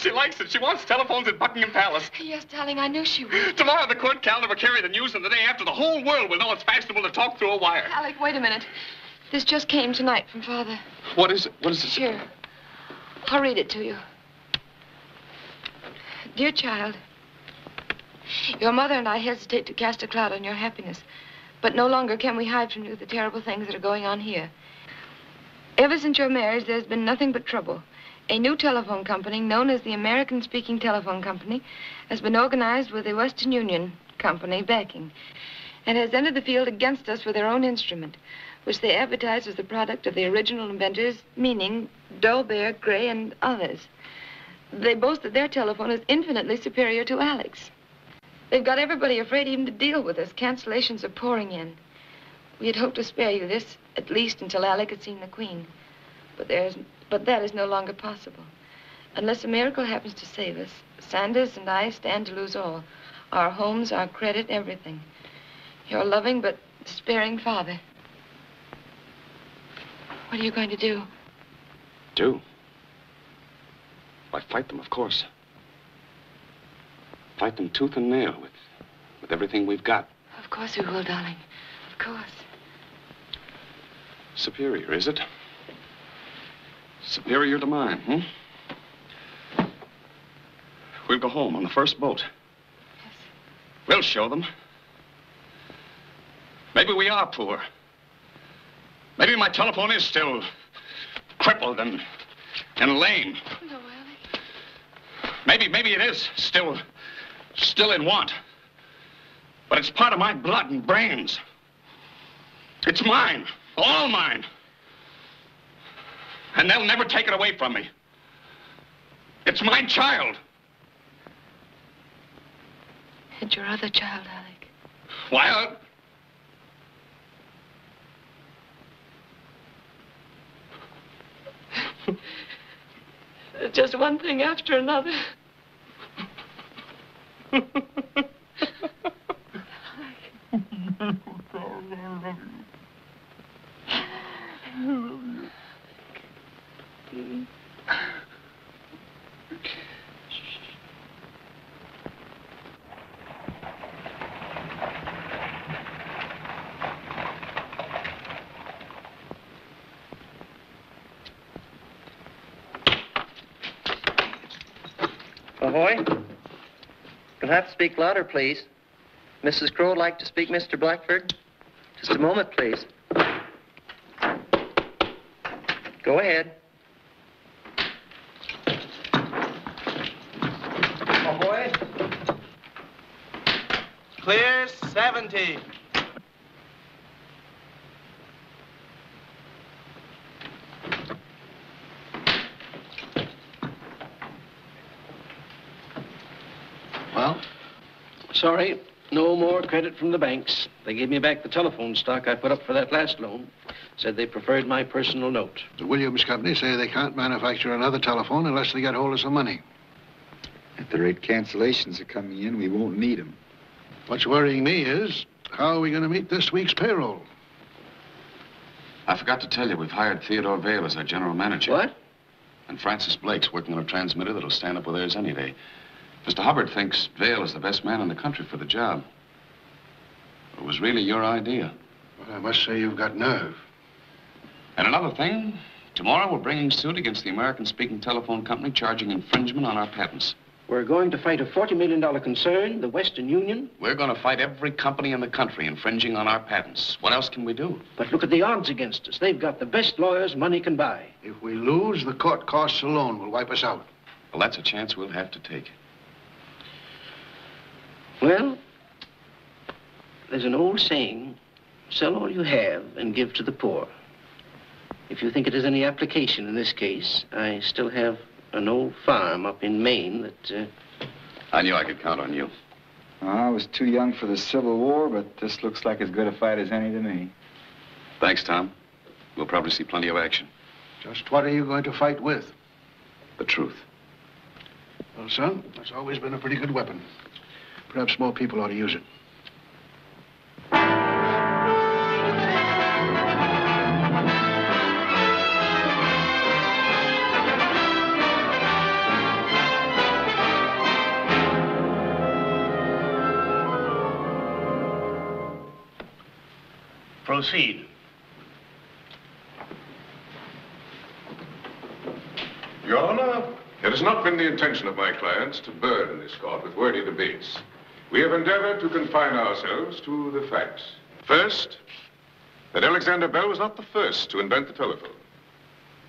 [SPEAKER 11] She likes it. She wants telephones at Buckingham Palace.
[SPEAKER 12] Yes, darling, I knew she would.
[SPEAKER 11] Tomorrow, the court calendar will carry the news, and the day after, the whole world will know it's fashionable to talk through a wire.
[SPEAKER 12] Alec, wait a minute. This just came tonight from Father.
[SPEAKER 6] What is it? What is it?
[SPEAKER 12] Here. I'll read it to you. Dear child, your mother and I hesitate to cast a cloud on your happiness, but no longer can we hide from you the terrible things that are going on here. Ever since your marriage, there's been nothing but trouble. A new telephone company, known as the American Speaking Telephone Company, has been organized with the Western Union Company backing and has entered the field against us with their own instrument, which they advertise as the product of the original inventors, meaning Dolbear, Gray, and others. They boast that their telephone is infinitely superior to Alex. They've got everybody afraid even to deal with us. Cancellations are pouring in. We had hoped to spare you this, at least until Alec had seen the Queen. But there's but that is no longer possible. Unless a miracle happens to save us, Sanders and I stand to lose all. Our homes, our credit, everything. Your loving but despairing father. What are you going to do?
[SPEAKER 6] Do? Why, fight them, of course. Fight them tooth and nail with, with everything we've got.
[SPEAKER 12] Of course we will, darling. Of course.
[SPEAKER 6] Superior, is it? Superior to mine, hmm? We'll go home on the first boat. Yes. We'll show them. Maybe we are poor. Maybe my telephone is still crippled and, and lame.
[SPEAKER 12] No, Alec.
[SPEAKER 6] Maybe, maybe it is still, still in want. But it's part of my blood and brains. It's mine, all mine. And they'll never take it away from me. It's my child.
[SPEAKER 12] And your other child, Alec.
[SPEAKER 6] Why,
[SPEAKER 12] Just one thing after another.
[SPEAKER 8] Ahoy. You'll have to speak louder, please. Mrs. Crow would like to speak, Mr. Blackford. Just a moment, please. Go ahead. Ahoy.
[SPEAKER 33] Clear 70.
[SPEAKER 18] Well, sorry, no more credit from the banks. They gave me back the telephone stock I put up for that last loan. Said they preferred my personal note.
[SPEAKER 9] The Williams Company say they can't manufacture another telephone unless they get hold of some money.
[SPEAKER 14] At the rate cancellations are coming in, we won't need them.
[SPEAKER 9] What's worrying me is how are we going to meet this week's payroll?
[SPEAKER 6] I forgot to tell you, we've hired Theodore Vail as our general manager.
[SPEAKER 18] What?
[SPEAKER 6] And Francis Blake's working on a transmitter that'll stand up with theirs any day. Mr. Hubbard thinks Vail is the best man in the country for the job. It was really your idea.
[SPEAKER 9] Well, I must say you've got nerve.
[SPEAKER 6] And another thing, tomorrow we're bringing suit against the American Speaking Telephone Company charging infringement on our patents.
[SPEAKER 18] We're going to fight a $40 million concern, the Western Union.
[SPEAKER 6] We're going to fight every company in the country infringing on our patents. What else can we do?
[SPEAKER 18] But look at the odds against us. They've got the best lawyers money can buy.
[SPEAKER 9] If we lose, the court costs alone will wipe us out.
[SPEAKER 6] Well, that's a chance we'll have to take.
[SPEAKER 18] Well, there's an old saying sell all you have and give to the poor. If you think it has any application in this case, I still have an old farm up in Maine that. Uh...
[SPEAKER 6] I knew I could count on you.
[SPEAKER 14] I was too young for the Civil War, but this looks like as good a fight as any to me.
[SPEAKER 6] Thanks, Tom. We'll probably see plenty of action.
[SPEAKER 9] Just what are you going to fight with?
[SPEAKER 6] The truth.
[SPEAKER 9] Well, son, that's always been a pretty good weapon. Perhaps more people ought to use it.
[SPEAKER 34] Proceed.
[SPEAKER 35] Your Honor, it has not been the intention of my clients to burden this court with wordy debates. We have endeavored to confine ourselves to the facts. First, that Alexander Bell was not the first to invent the telephone.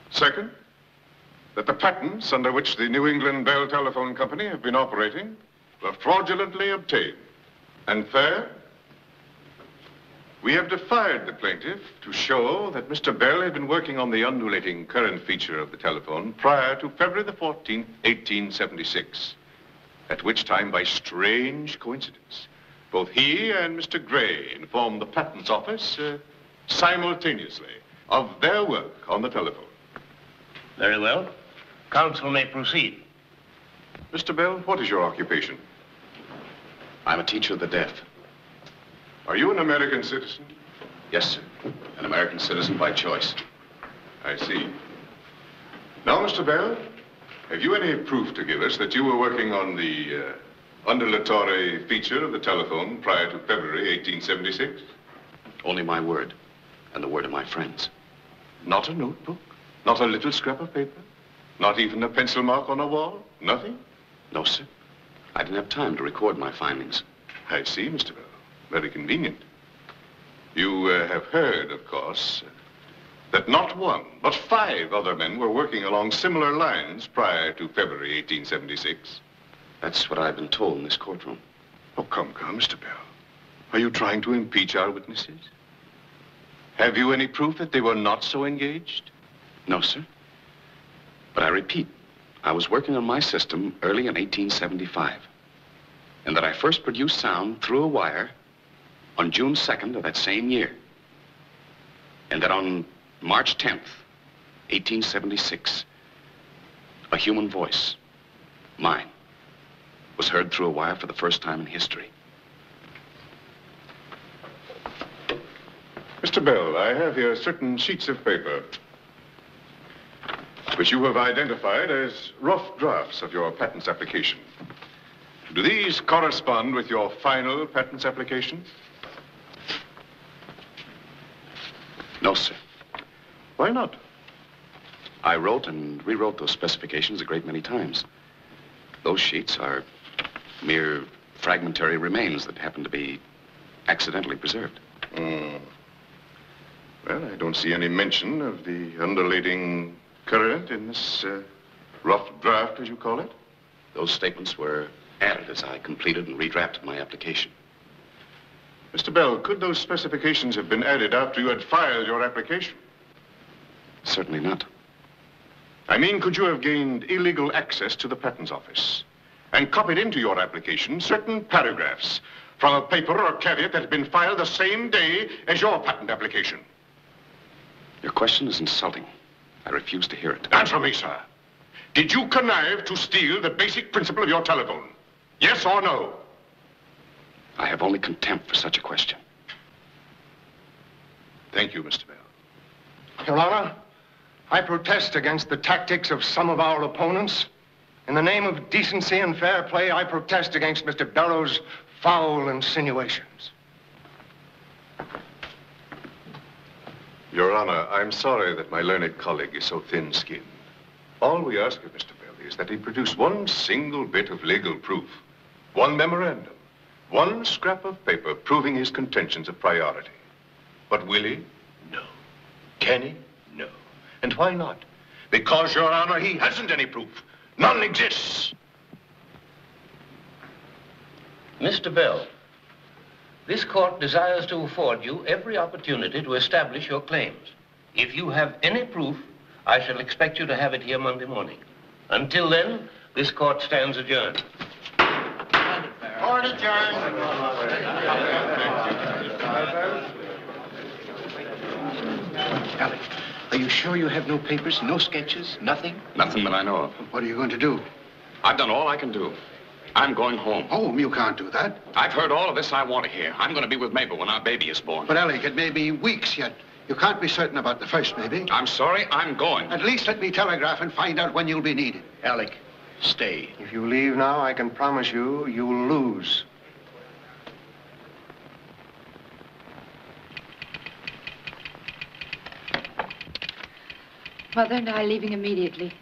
[SPEAKER 35] Second, that the patents under which the New England Bell Telephone Company have been operating were fraudulently obtained. And third, we have defied the plaintiff to show that Mr. Bell had been working on the undulating current feature of the telephone prior to February the 14th, 1876, at which time, by strange coincidence, both he and Mr. Gray informed the Patents Office uh, simultaneously of their work on the telephone.
[SPEAKER 34] Very well. Counsel may proceed.
[SPEAKER 35] Mr. Bell, what is your occupation?
[SPEAKER 6] I'm a teacher of the deaf.
[SPEAKER 35] Are you an American citizen?
[SPEAKER 6] Yes, sir. An American citizen by choice.
[SPEAKER 35] I see. Now, Mr. Bell, have you any proof to give us that you were working on the uh, undulatory feature of the telephone prior to February 1876?
[SPEAKER 6] Only my word, and the word of my friends.
[SPEAKER 35] Not a notebook? Not a little scrap of paper? Not even a pencil mark on a wall? Nothing?
[SPEAKER 6] No, sir. I didn't have time to record my findings.
[SPEAKER 35] I see, Mr. Bell. Very convenient. You uh, have heard, of course, that not one, but five other men were working along similar lines prior to February 1876.
[SPEAKER 6] That's what I've been told in this courtroom.
[SPEAKER 35] Oh, come, come, Mr. Bell. Are you trying to impeach our witnesses? Have you any proof that they were not so engaged?
[SPEAKER 6] No, sir. But I repeat, I was working on my system early in 1875. And that I first produced sound through a wire on June 2nd of that same year. And that on March 10th, 1876, a human voice, mine, was heard through a wire for the first time in history.
[SPEAKER 35] Mr. Bell, I have here certain sheets of paper which you have identified as rough drafts of your patents application. Do these correspond with your final patents application?
[SPEAKER 6] No, sir.
[SPEAKER 35] Why not?
[SPEAKER 6] I wrote and rewrote those specifications a great many times. Those sheets are mere fragmentary remains that happen to be accidentally preserved.
[SPEAKER 35] Hmm. Well, I don't see any mention of the undulating current in this uh, rough draft, as you call it.
[SPEAKER 6] Those statements were added as I completed and redrafted my application.
[SPEAKER 35] Mr. Bell, could those specifications have been added after you had filed your application?
[SPEAKER 6] Certainly not.
[SPEAKER 35] I mean, could you have gained illegal access to the Patents Office and copied into your application certain paragraphs from a paper or caveat that had been filed the same day as your patent application?
[SPEAKER 6] Your question is insulting. I refuse to hear it.
[SPEAKER 35] Answer me, sir. Did you connive to steal the basic principle of your telephone? Yes or no?
[SPEAKER 6] I have only contempt for such a question.
[SPEAKER 35] Thank you, Mr. Bell.
[SPEAKER 36] Your Honor, I protest against the tactics of some of our opponents. In the name of decency and fair play, I protest against Mr. Barrow's foul insinuations.
[SPEAKER 35] Your Honor, I'm sorry that my learned colleague is so thin-skinned. All we ask of Mr. Bell is that he produce one single bit of legal proof, one memorandum, one scrap of paper proving his contentions of priority. But will he? No. Can he? No. And why not? Because, Your Honor, he hasn't any proof. None exists.
[SPEAKER 18] Mr. Bell, this court desires to afford you every opportunity to establish your claims. If you have any proof, I shall expect you to have it here Monday morning. Until then, this court stands adjourned.
[SPEAKER 36] Court adjourned.
[SPEAKER 9] Alec, are you sure you have no papers, no sketches, nothing?
[SPEAKER 6] Nothing that I know of.
[SPEAKER 9] What are you going to do?
[SPEAKER 6] I've done all I can do. I'm going home.
[SPEAKER 9] Home? You can't do that.
[SPEAKER 6] I've heard all of this I want to hear. I'm going to be with Mabel when our baby is born.
[SPEAKER 9] But, Alec, it may be weeks yet. You can't be certain about the first, baby.
[SPEAKER 6] I'm sorry, I'm going.
[SPEAKER 9] At least let me telegraph and find out when you'll be needed.
[SPEAKER 36] Alec, stay. If you leave now, I can promise you, you'll lose.
[SPEAKER 12] Mother and I are leaving immediately.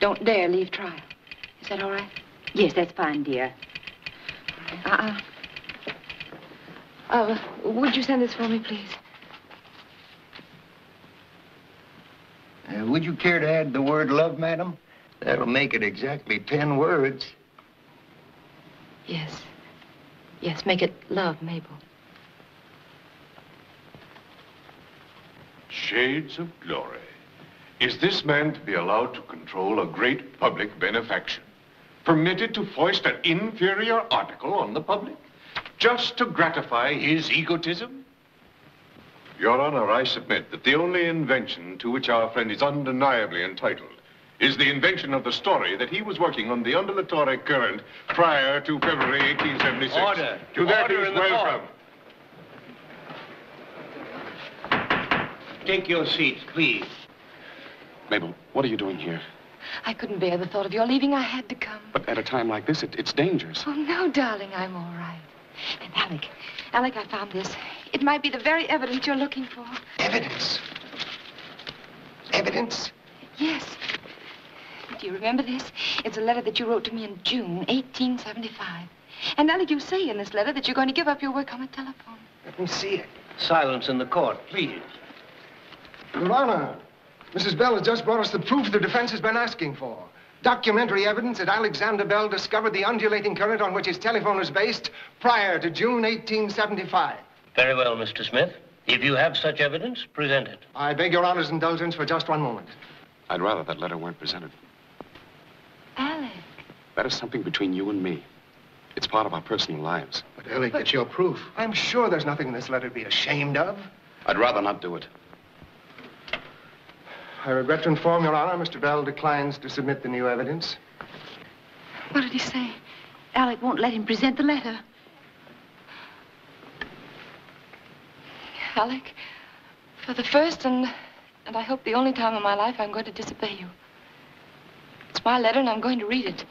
[SPEAKER 12] Don't dare leave trial. Is that all right?
[SPEAKER 29] Yes, that's fine, dear.
[SPEAKER 12] Uh-uh. Uh, would you send this for me, please?
[SPEAKER 37] Uh, would you care to add the word love, madam? That'll make it exactly ten words.
[SPEAKER 12] Yes. Yes, make it love, Mabel.
[SPEAKER 35] Shades of glory. Is this man to be allowed to control a great public benefaction? Permitted to foist an inferior article on the public? Just to gratify his egotism? Your Honor, I submit that the only invention to which our friend is undeniably entitled is the invention of the story that he was working on the undulatory current prior to February 1876.
[SPEAKER 33] Order.
[SPEAKER 35] To that
[SPEAKER 33] Order
[SPEAKER 35] he's
[SPEAKER 33] in
[SPEAKER 35] welcome.
[SPEAKER 33] Take your seats, please.
[SPEAKER 6] Mabel, what are you doing here?
[SPEAKER 12] I couldn't bear the thought of your leaving. I had to come.
[SPEAKER 6] But at a time like this, it, it's dangerous.
[SPEAKER 12] Oh, no, darling, I'm all right. And Alec, Alec, I found this. It might be the very evidence you're looking for.
[SPEAKER 36] Evidence? Evidence?
[SPEAKER 12] Yes. Do you remember this? It's a letter that you wrote to me in June 1875. And Alec, you say in this letter that you're going to give up your work on the telephone.
[SPEAKER 36] Let me see it.
[SPEAKER 18] Silence in the court, please.
[SPEAKER 36] Your Honor, Mrs. Bell has just brought us the proof the defense has been asking for. Documentary evidence that Alexander Bell discovered the undulating current on which his telephone is based prior to June 1875.
[SPEAKER 18] Very well, Mr. Smith. If you have such evidence, present it.
[SPEAKER 36] I beg Your Honor's indulgence for just one moment.
[SPEAKER 6] I'd rather that letter weren't presented.
[SPEAKER 12] Alec.
[SPEAKER 6] That is something between you and me. It's part of our personal lives.
[SPEAKER 36] But, Alec, it's your proof. I'm sure there's nothing in this letter to be ashamed of.
[SPEAKER 6] I'd rather not do it.
[SPEAKER 36] I regret to inform Your Honor, Mr. Bell declines to submit the new evidence.
[SPEAKER 12] What did he say? Alec won't let him present the letter. Alec, for the first and, and I hope the only time in my life, I'm going to disobey you. It's my letter, and I'm going to read it.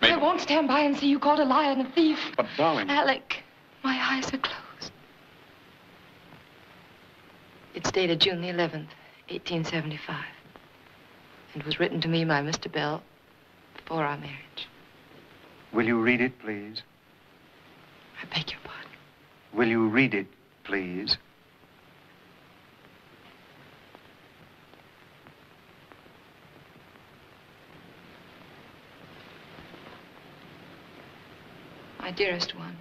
[SPEAKER 12] I won't stand by and see you called a liar and a thief.
[SPEAKER 6] But, darling...
[SPEAKER 12] Alec, my eyes are closed. It's dated June the 11th, 1875. And was written to me by Mr. Bell before our marriage.
[SPEAKER 36] Will you read it, please?
[SPEAKER 12] I beg your pardon.
[SPEAKER 36] Will you read it, please?
[SPEAKER 12] My dearest one,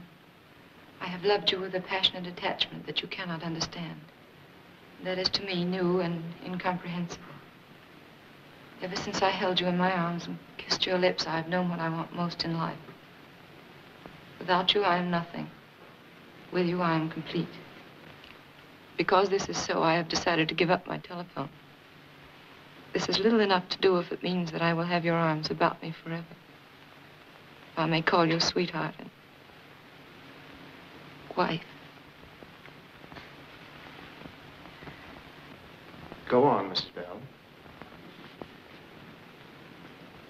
[SPEAKER 12] I have loved you with a passionate attachment that you cannot understand. That is to me new and incomprehensible. Ever since I held you in my arms and kissed your lips, I have known what I want most in life. Without you, I am nothing. With you, I am complete. Because this is so, I have decided to give up my telephone. This is little enough to do if it means that I will have your arms about me forever. I may call you sweetheart and wife.
[SPEAKER 36] Go on, Mrs. Bell.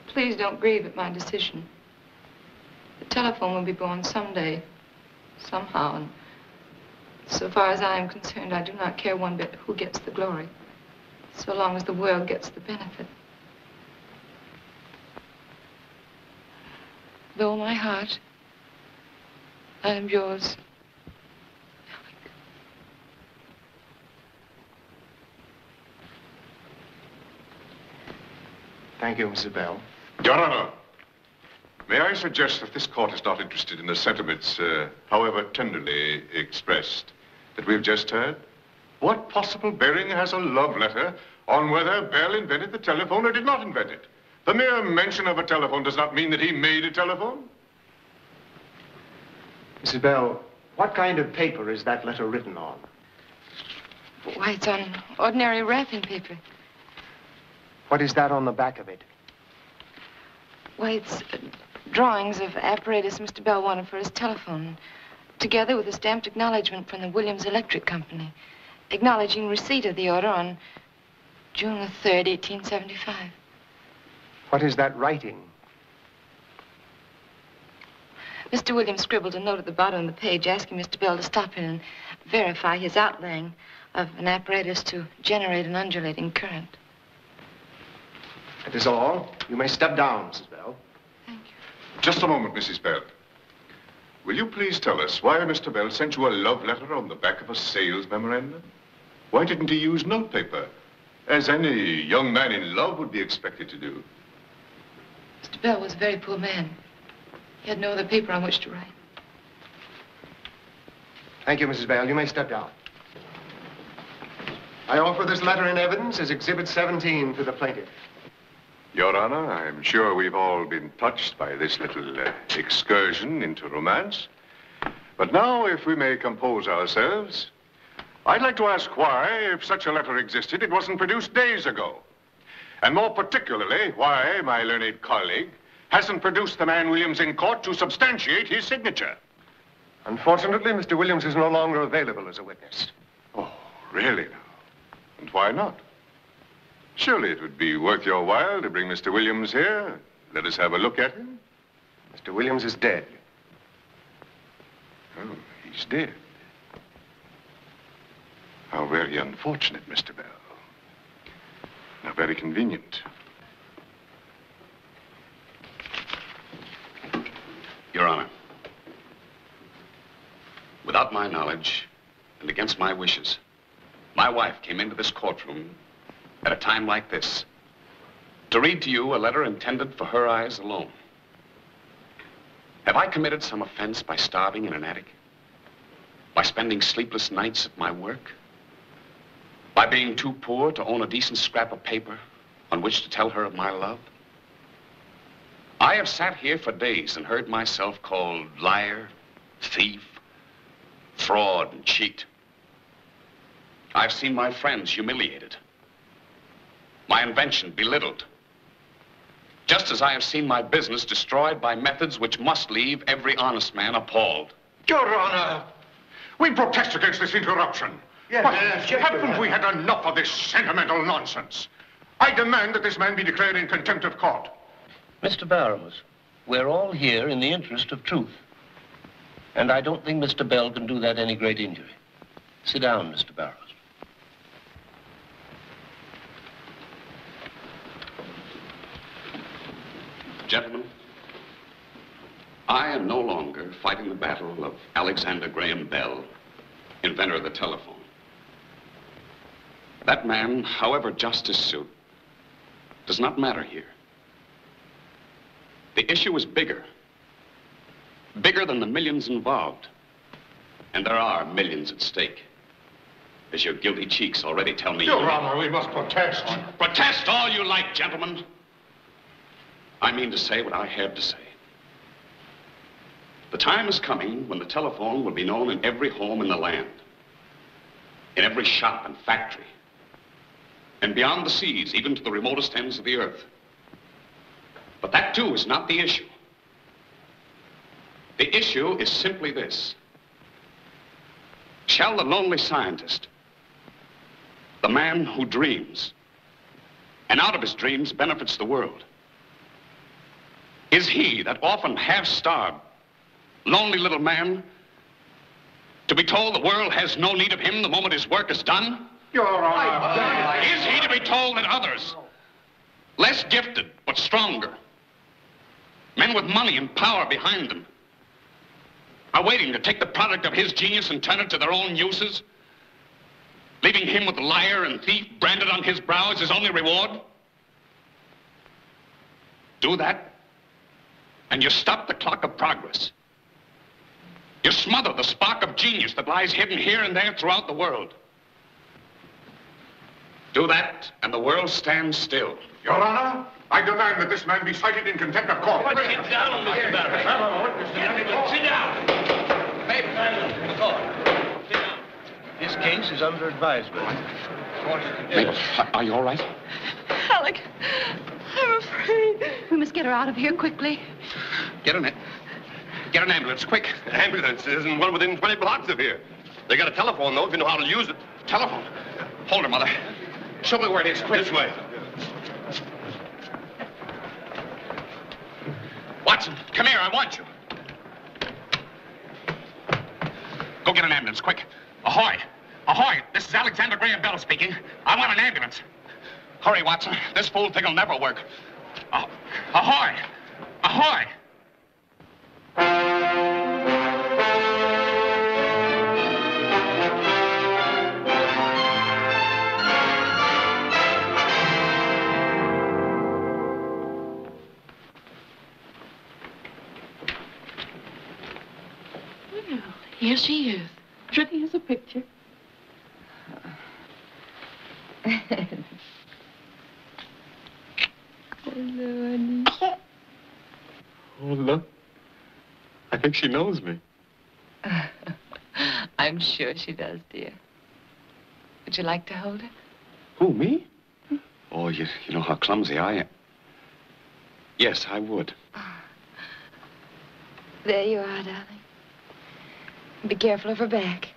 [SPEAKER 12] Please don't grieve at my decision. The telephone will be born someday, somehow, and so far as I am concerned, I do not care one bit who gets the glory, so long as the world gets the benefit. With all my heart, I am yours.
[SPEAKER 36] Thank you, Mrs. Bell.
[SPEAKER 35] Your Honor, may I suggest that this court is not interested in the sentiments, uh, however tenderly expressed, that we've just heard? What possible bearing has a love letter on whether Bell invented the telephone or did not invent it? The mere mention of a telephone does not mean that he made a telephone.
[SPEAKER 36] Mrs. Bell, what kind of paper is that letter written on?
[SPEAKER 12] Why, it's on ordinary wrapping paper.
[SPEAKER 36] What is that on the back of it?
[SPEAKER 12] Why, it's uh, drawings of apparatus Mr. Bell wanted for his telephone, together with a stamped acknowledgement from the Williams Electric Company, acknowledging receipt of the order on June the 3rd, 1875.
[SPEAKER 36] What is that writing?
[SPEAKER 12] Mr. Williams scribbled a note at the bottom of the page asking Mr. Bell to stop in and verify his outlaying of an apparatus to generate an undulating current.
[SPEAKER 36] That is all. You may step down, Mrs. Bell. Thank you.
[SPEAKER 35] Just a moment, Mrs. Bell. Will you please tell us why Mr. Bell sent you a love letter on the back of a sales memorandum? Why didn't he use notepaper, as any young man in love would be expected to do?
[SPEAKER 12] Mr. Bell was a very poor man. He had no other paper on which to write.
[SPEAKER 36] Thank you, Mrs. Bell. You may step down. I offer this letter in evidence as Exhibit 17 to the plaintiff.
[SPEAKER 35] Your Honor, I'm sure we've all been touched by this little uh, excursion into romance. But now, if we may compose ourselves, I'd like to ask why, if such a letter existed, it wasn't produced days ago. And more particularly, why my learned colleague hasn't produced the man Williams in court to substantiate his signature.
[SPEAKER 36] Unfortunately, Mr. Williams is no longer available as a witness.
[SPEAKER 35] Oh, really now? And why not? Surely it would be worth your while to bring Mr. Williams here. Let us have a look at him.
[SPEAKER 36] Mr. Williams is dead.
[SPEAKER 35] Oh, he's dead. How very unfortunate, Mr. Bell. How very convenient.
[SPEAKER 6] Your Honor, without my knowledge and against my wishes, my wife came into this courtroom at a time like this to read to you a letter intended for her eyes alone. Have I committed some offense by starving in an attic? By spending sleepless nights at my work? By being too poor to own a decent scrap of paper on which to tell her of my love? I have sat here for days and heard myself called liar, thief, fraud, and cheat. I've seen my friends humiliated, my invention belittled, just as I have seen my business destroyed by methods which must leave every honest man appalled.
[SPEAKER 35] Your Honor, we protest against this interruption.
[SPEAKER 36] Yes,
[SPEAKER 35] But
[SPEAKER 36] yes, yes,
[SPEAKER 35] haven't we had enough of this sentimental nonsense? I demand that this man be declared in contempt of court.
[SPEAKER 18] Mr. Barrows, we're all here in the interest of truth. And I don't think Mr. Bell can do that any great injury. Sit down, Mr. Barrows.
[SPEAKER 6] Gentlemen, I am no longer fighting the battle of Alexander Graham Bell, inventor of the telephone. That man, however just his suit, does not matter here. The issue is bigger. Bigger than the millions involved. And there are millions at stake. As your guilty cheeks already tell me.
[SPEAKER 35] Your Honor, we must protest.
[SPEAKER 6] Protest all you like, gentlemen. I mean to say what I have to say. The time is coming when the telephone will be known in every home in the land, in every shop and factory, and beyond the seas, even to the remotest ends of the earth. But that, too, is not the issue. The issue is simply this. Shall the lonely scientist, the man who dreams, and out of his dreams benefits the world, is he, that often half-starved, lonely little man, to be told the world has no need of him the moment his work is done?
[SPEAKER 35] Your Honor.
[SPEAKER 6] Is he to be told that others, less gifted but stronger, men
[SPEAKER 11] Men with money and power behind them are waiting to take the product of his genius and turn it to their own uses, leaving him with liar and thief branded on his brow as his only reward? Do that, and you stop the clock of progress. You smother the spark of genius that lies hidden here and there throughout the world. Do that, and the world stands still.
[SPEAKER 35] Your Honor, I demand that this man be cited in contempt of court.
[SPEAKER 11] Sit down, Mr. Barrett. Sit down.
[SPEAKER 37] This case is under advisement.
[SPEAKER 6] Mabel, are- are you all right?
[SPEAKER 2] Alec, I'm afraid. We must get her out of here quickly.
[SPEAKER 11] Get an, get an ambulance, quick.
[SPEAKER 26] Ambulance isn't one within 20 blocks of here. They got a telephone, though, if you know how to use it.
[SPEAKER 11] Telephone? Hold her, Mother. Show me where it is, quick.
[SPEAKER 26] This way.
[SPEAKER 11] Watson, come here, I want you. Go get an ambulance, quick. Ahoy! Ahoy! This is Alexander Graham Bell speaking. I want an ambulance. Hurry, Watson. This fool thing will never work. Oh, ahoy! Ahoy!
[SPEAKER 38] Well, here she is. Pretty as a picture.
[SPEAKER 6] Oh, look. I think she knows me.
[SPEAKER 12] I'm sure she does, dear. Would you like to hold her?
[SPEAKER 6] Who, me? Oh, you, you know how clumsy I am. Yes, I would.
[SPEAKER 12] There you are, darling. Be careful of her back.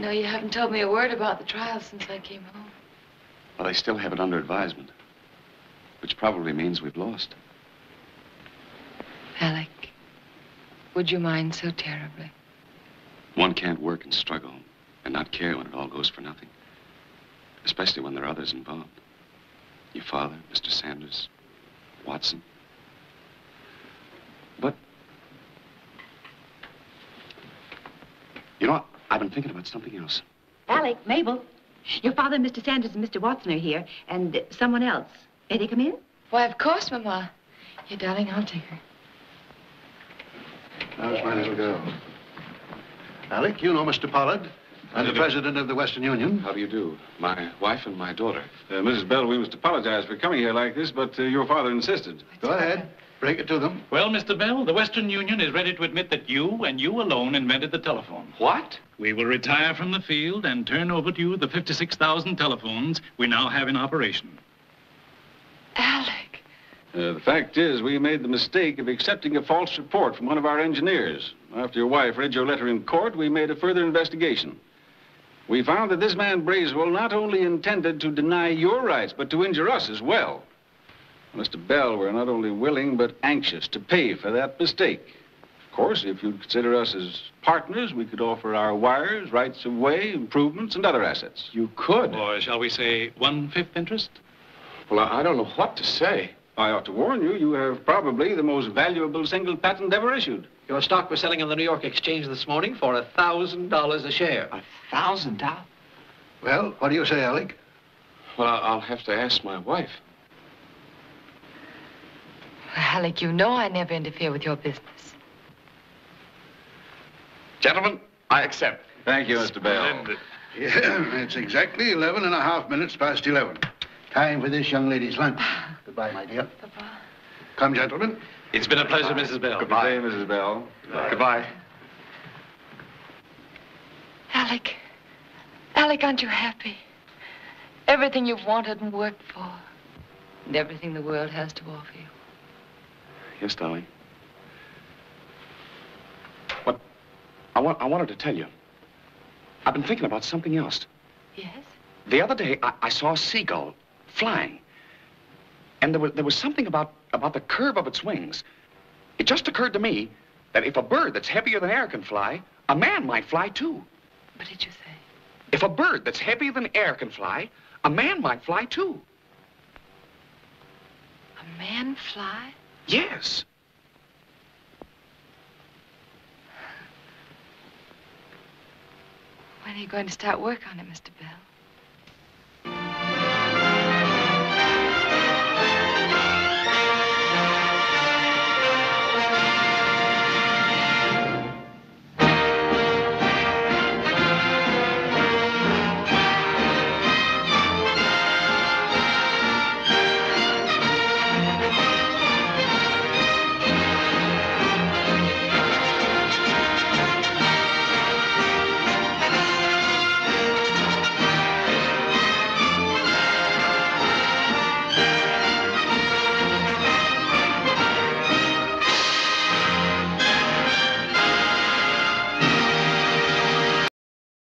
[SPEAKER 12] Know, you haven't told me a word about the trial since I came home.
[SPEAKER 6] Well, they still have it under advisement, which probably means we've lost.
[SPEAKER 12] Alec, would you mind so terribly?
[SPEAKER 6] One can't work and struggle and not care when it all goes for nothing, especially when there are others involved. Your father, Mr. Sanders, Watson. But, you know, I've been thinking about something else.
[SPEAKER 29] Alec, Mabel, your father, Mr. Sanders, and Mr. Watson are here, and uh, someone else. May they come in?
[SPEAKER 12] Why, of course, Mama. Here, darling, I'll take her.
[SPEAKER 9] How's my little girl? Alec, you know Mr. Pollard, and the president of the Western Union.
[SPEAKER 6] How do you do? My wife and my daughter.
[SPEAKER 34] Uh, Mrs. Bell, we must apologize for coming here like this, but uh, your father insisted.
[SPEAKER 9] Go ahead. Break it to them.
[SPEAKER 39] Well, Mr. Bell, the Western Union is ready to admit that you and you alone invented the telephone.
[SPEAKER 6] What?
[SPEAKER 39] We will retire from the field and turn over to you the 56,000 telephones we now have in operation.
[SPEAKER 12] Alec.
[SPEAKER 34] Uh, the fact is, we made the mistake of accepting a false report from one of our engineers. After your wife read your letter in court, we made a further investigation. We found that this man Bracewell not only intended to deny your rights, but to injure us as well. Mr. Bell, we're not only willing, but anxious to pay for that mistake. Of course, if you'd consider us as partners, we could offer our wires, rights of way, improvements, and other assets.
[SPEAKER 6] You could.
[SPEAKER 39] Or shall we say one-fifth interest?
[SPEAKER 6] Well, I I don't know what to say.
[SPEAKER 34] I ought to warn you, you have probably the most valuable single patent ever issued.
[SPEAKER 8] Your stock was selling on the New York Exchange this morning for a $1,000 a share. A
[SPEAKER 6] thousand dollars?
[SPEAKER 9] Well, what do you say, Alec?
[SPEAKER 6] Well, I- I'll have to ask my wife.
[SPEAKER 12] Alec, you know I never interfere with your business.
[SPEAKER 11] Gentlemen, I accept.
[SPEAKER 34] Thank you, Mr. Bell.
[SPEAKER 9] Yeah, it's exactly 11 and a half minutes past 11. Time for this young lady's lunch. Goodbye, my dear. Papa. Come, gentlemen.
[SPEAKER 39] It's been a pleasure, Mrs. Bell.
[SPEAKER 34] Goodbye, Mrs. Bell.
[SPEAKER 11] Goodbye.
[SPEAKER 12] Alec. Alec, aren't you happy? Everything you've wanted and worked for. And everything the world has to offer you.
[SPEAKER 6] Yes, darling. What I, wa I wanted to tell you. I've been thinking about something else.
[SPEAKER 12] Yes?
[SPEAKER 6] The other day, I, I saw a seagull flying. And there was, there was something about, about the curve of its wings. It just occurred to me that if a bird that's heavier than air can fly, a man might fly too.
[SPEAKER 12] What did you say?
[SPEAKER 6] If a bird that's heavier than air can fly, a man might fly too.
[SPEAKER 12] A man fly?
[SPEAKER 6] Yes.
[SPEAKER 12] When are you going to start work on it, Mr. Bell?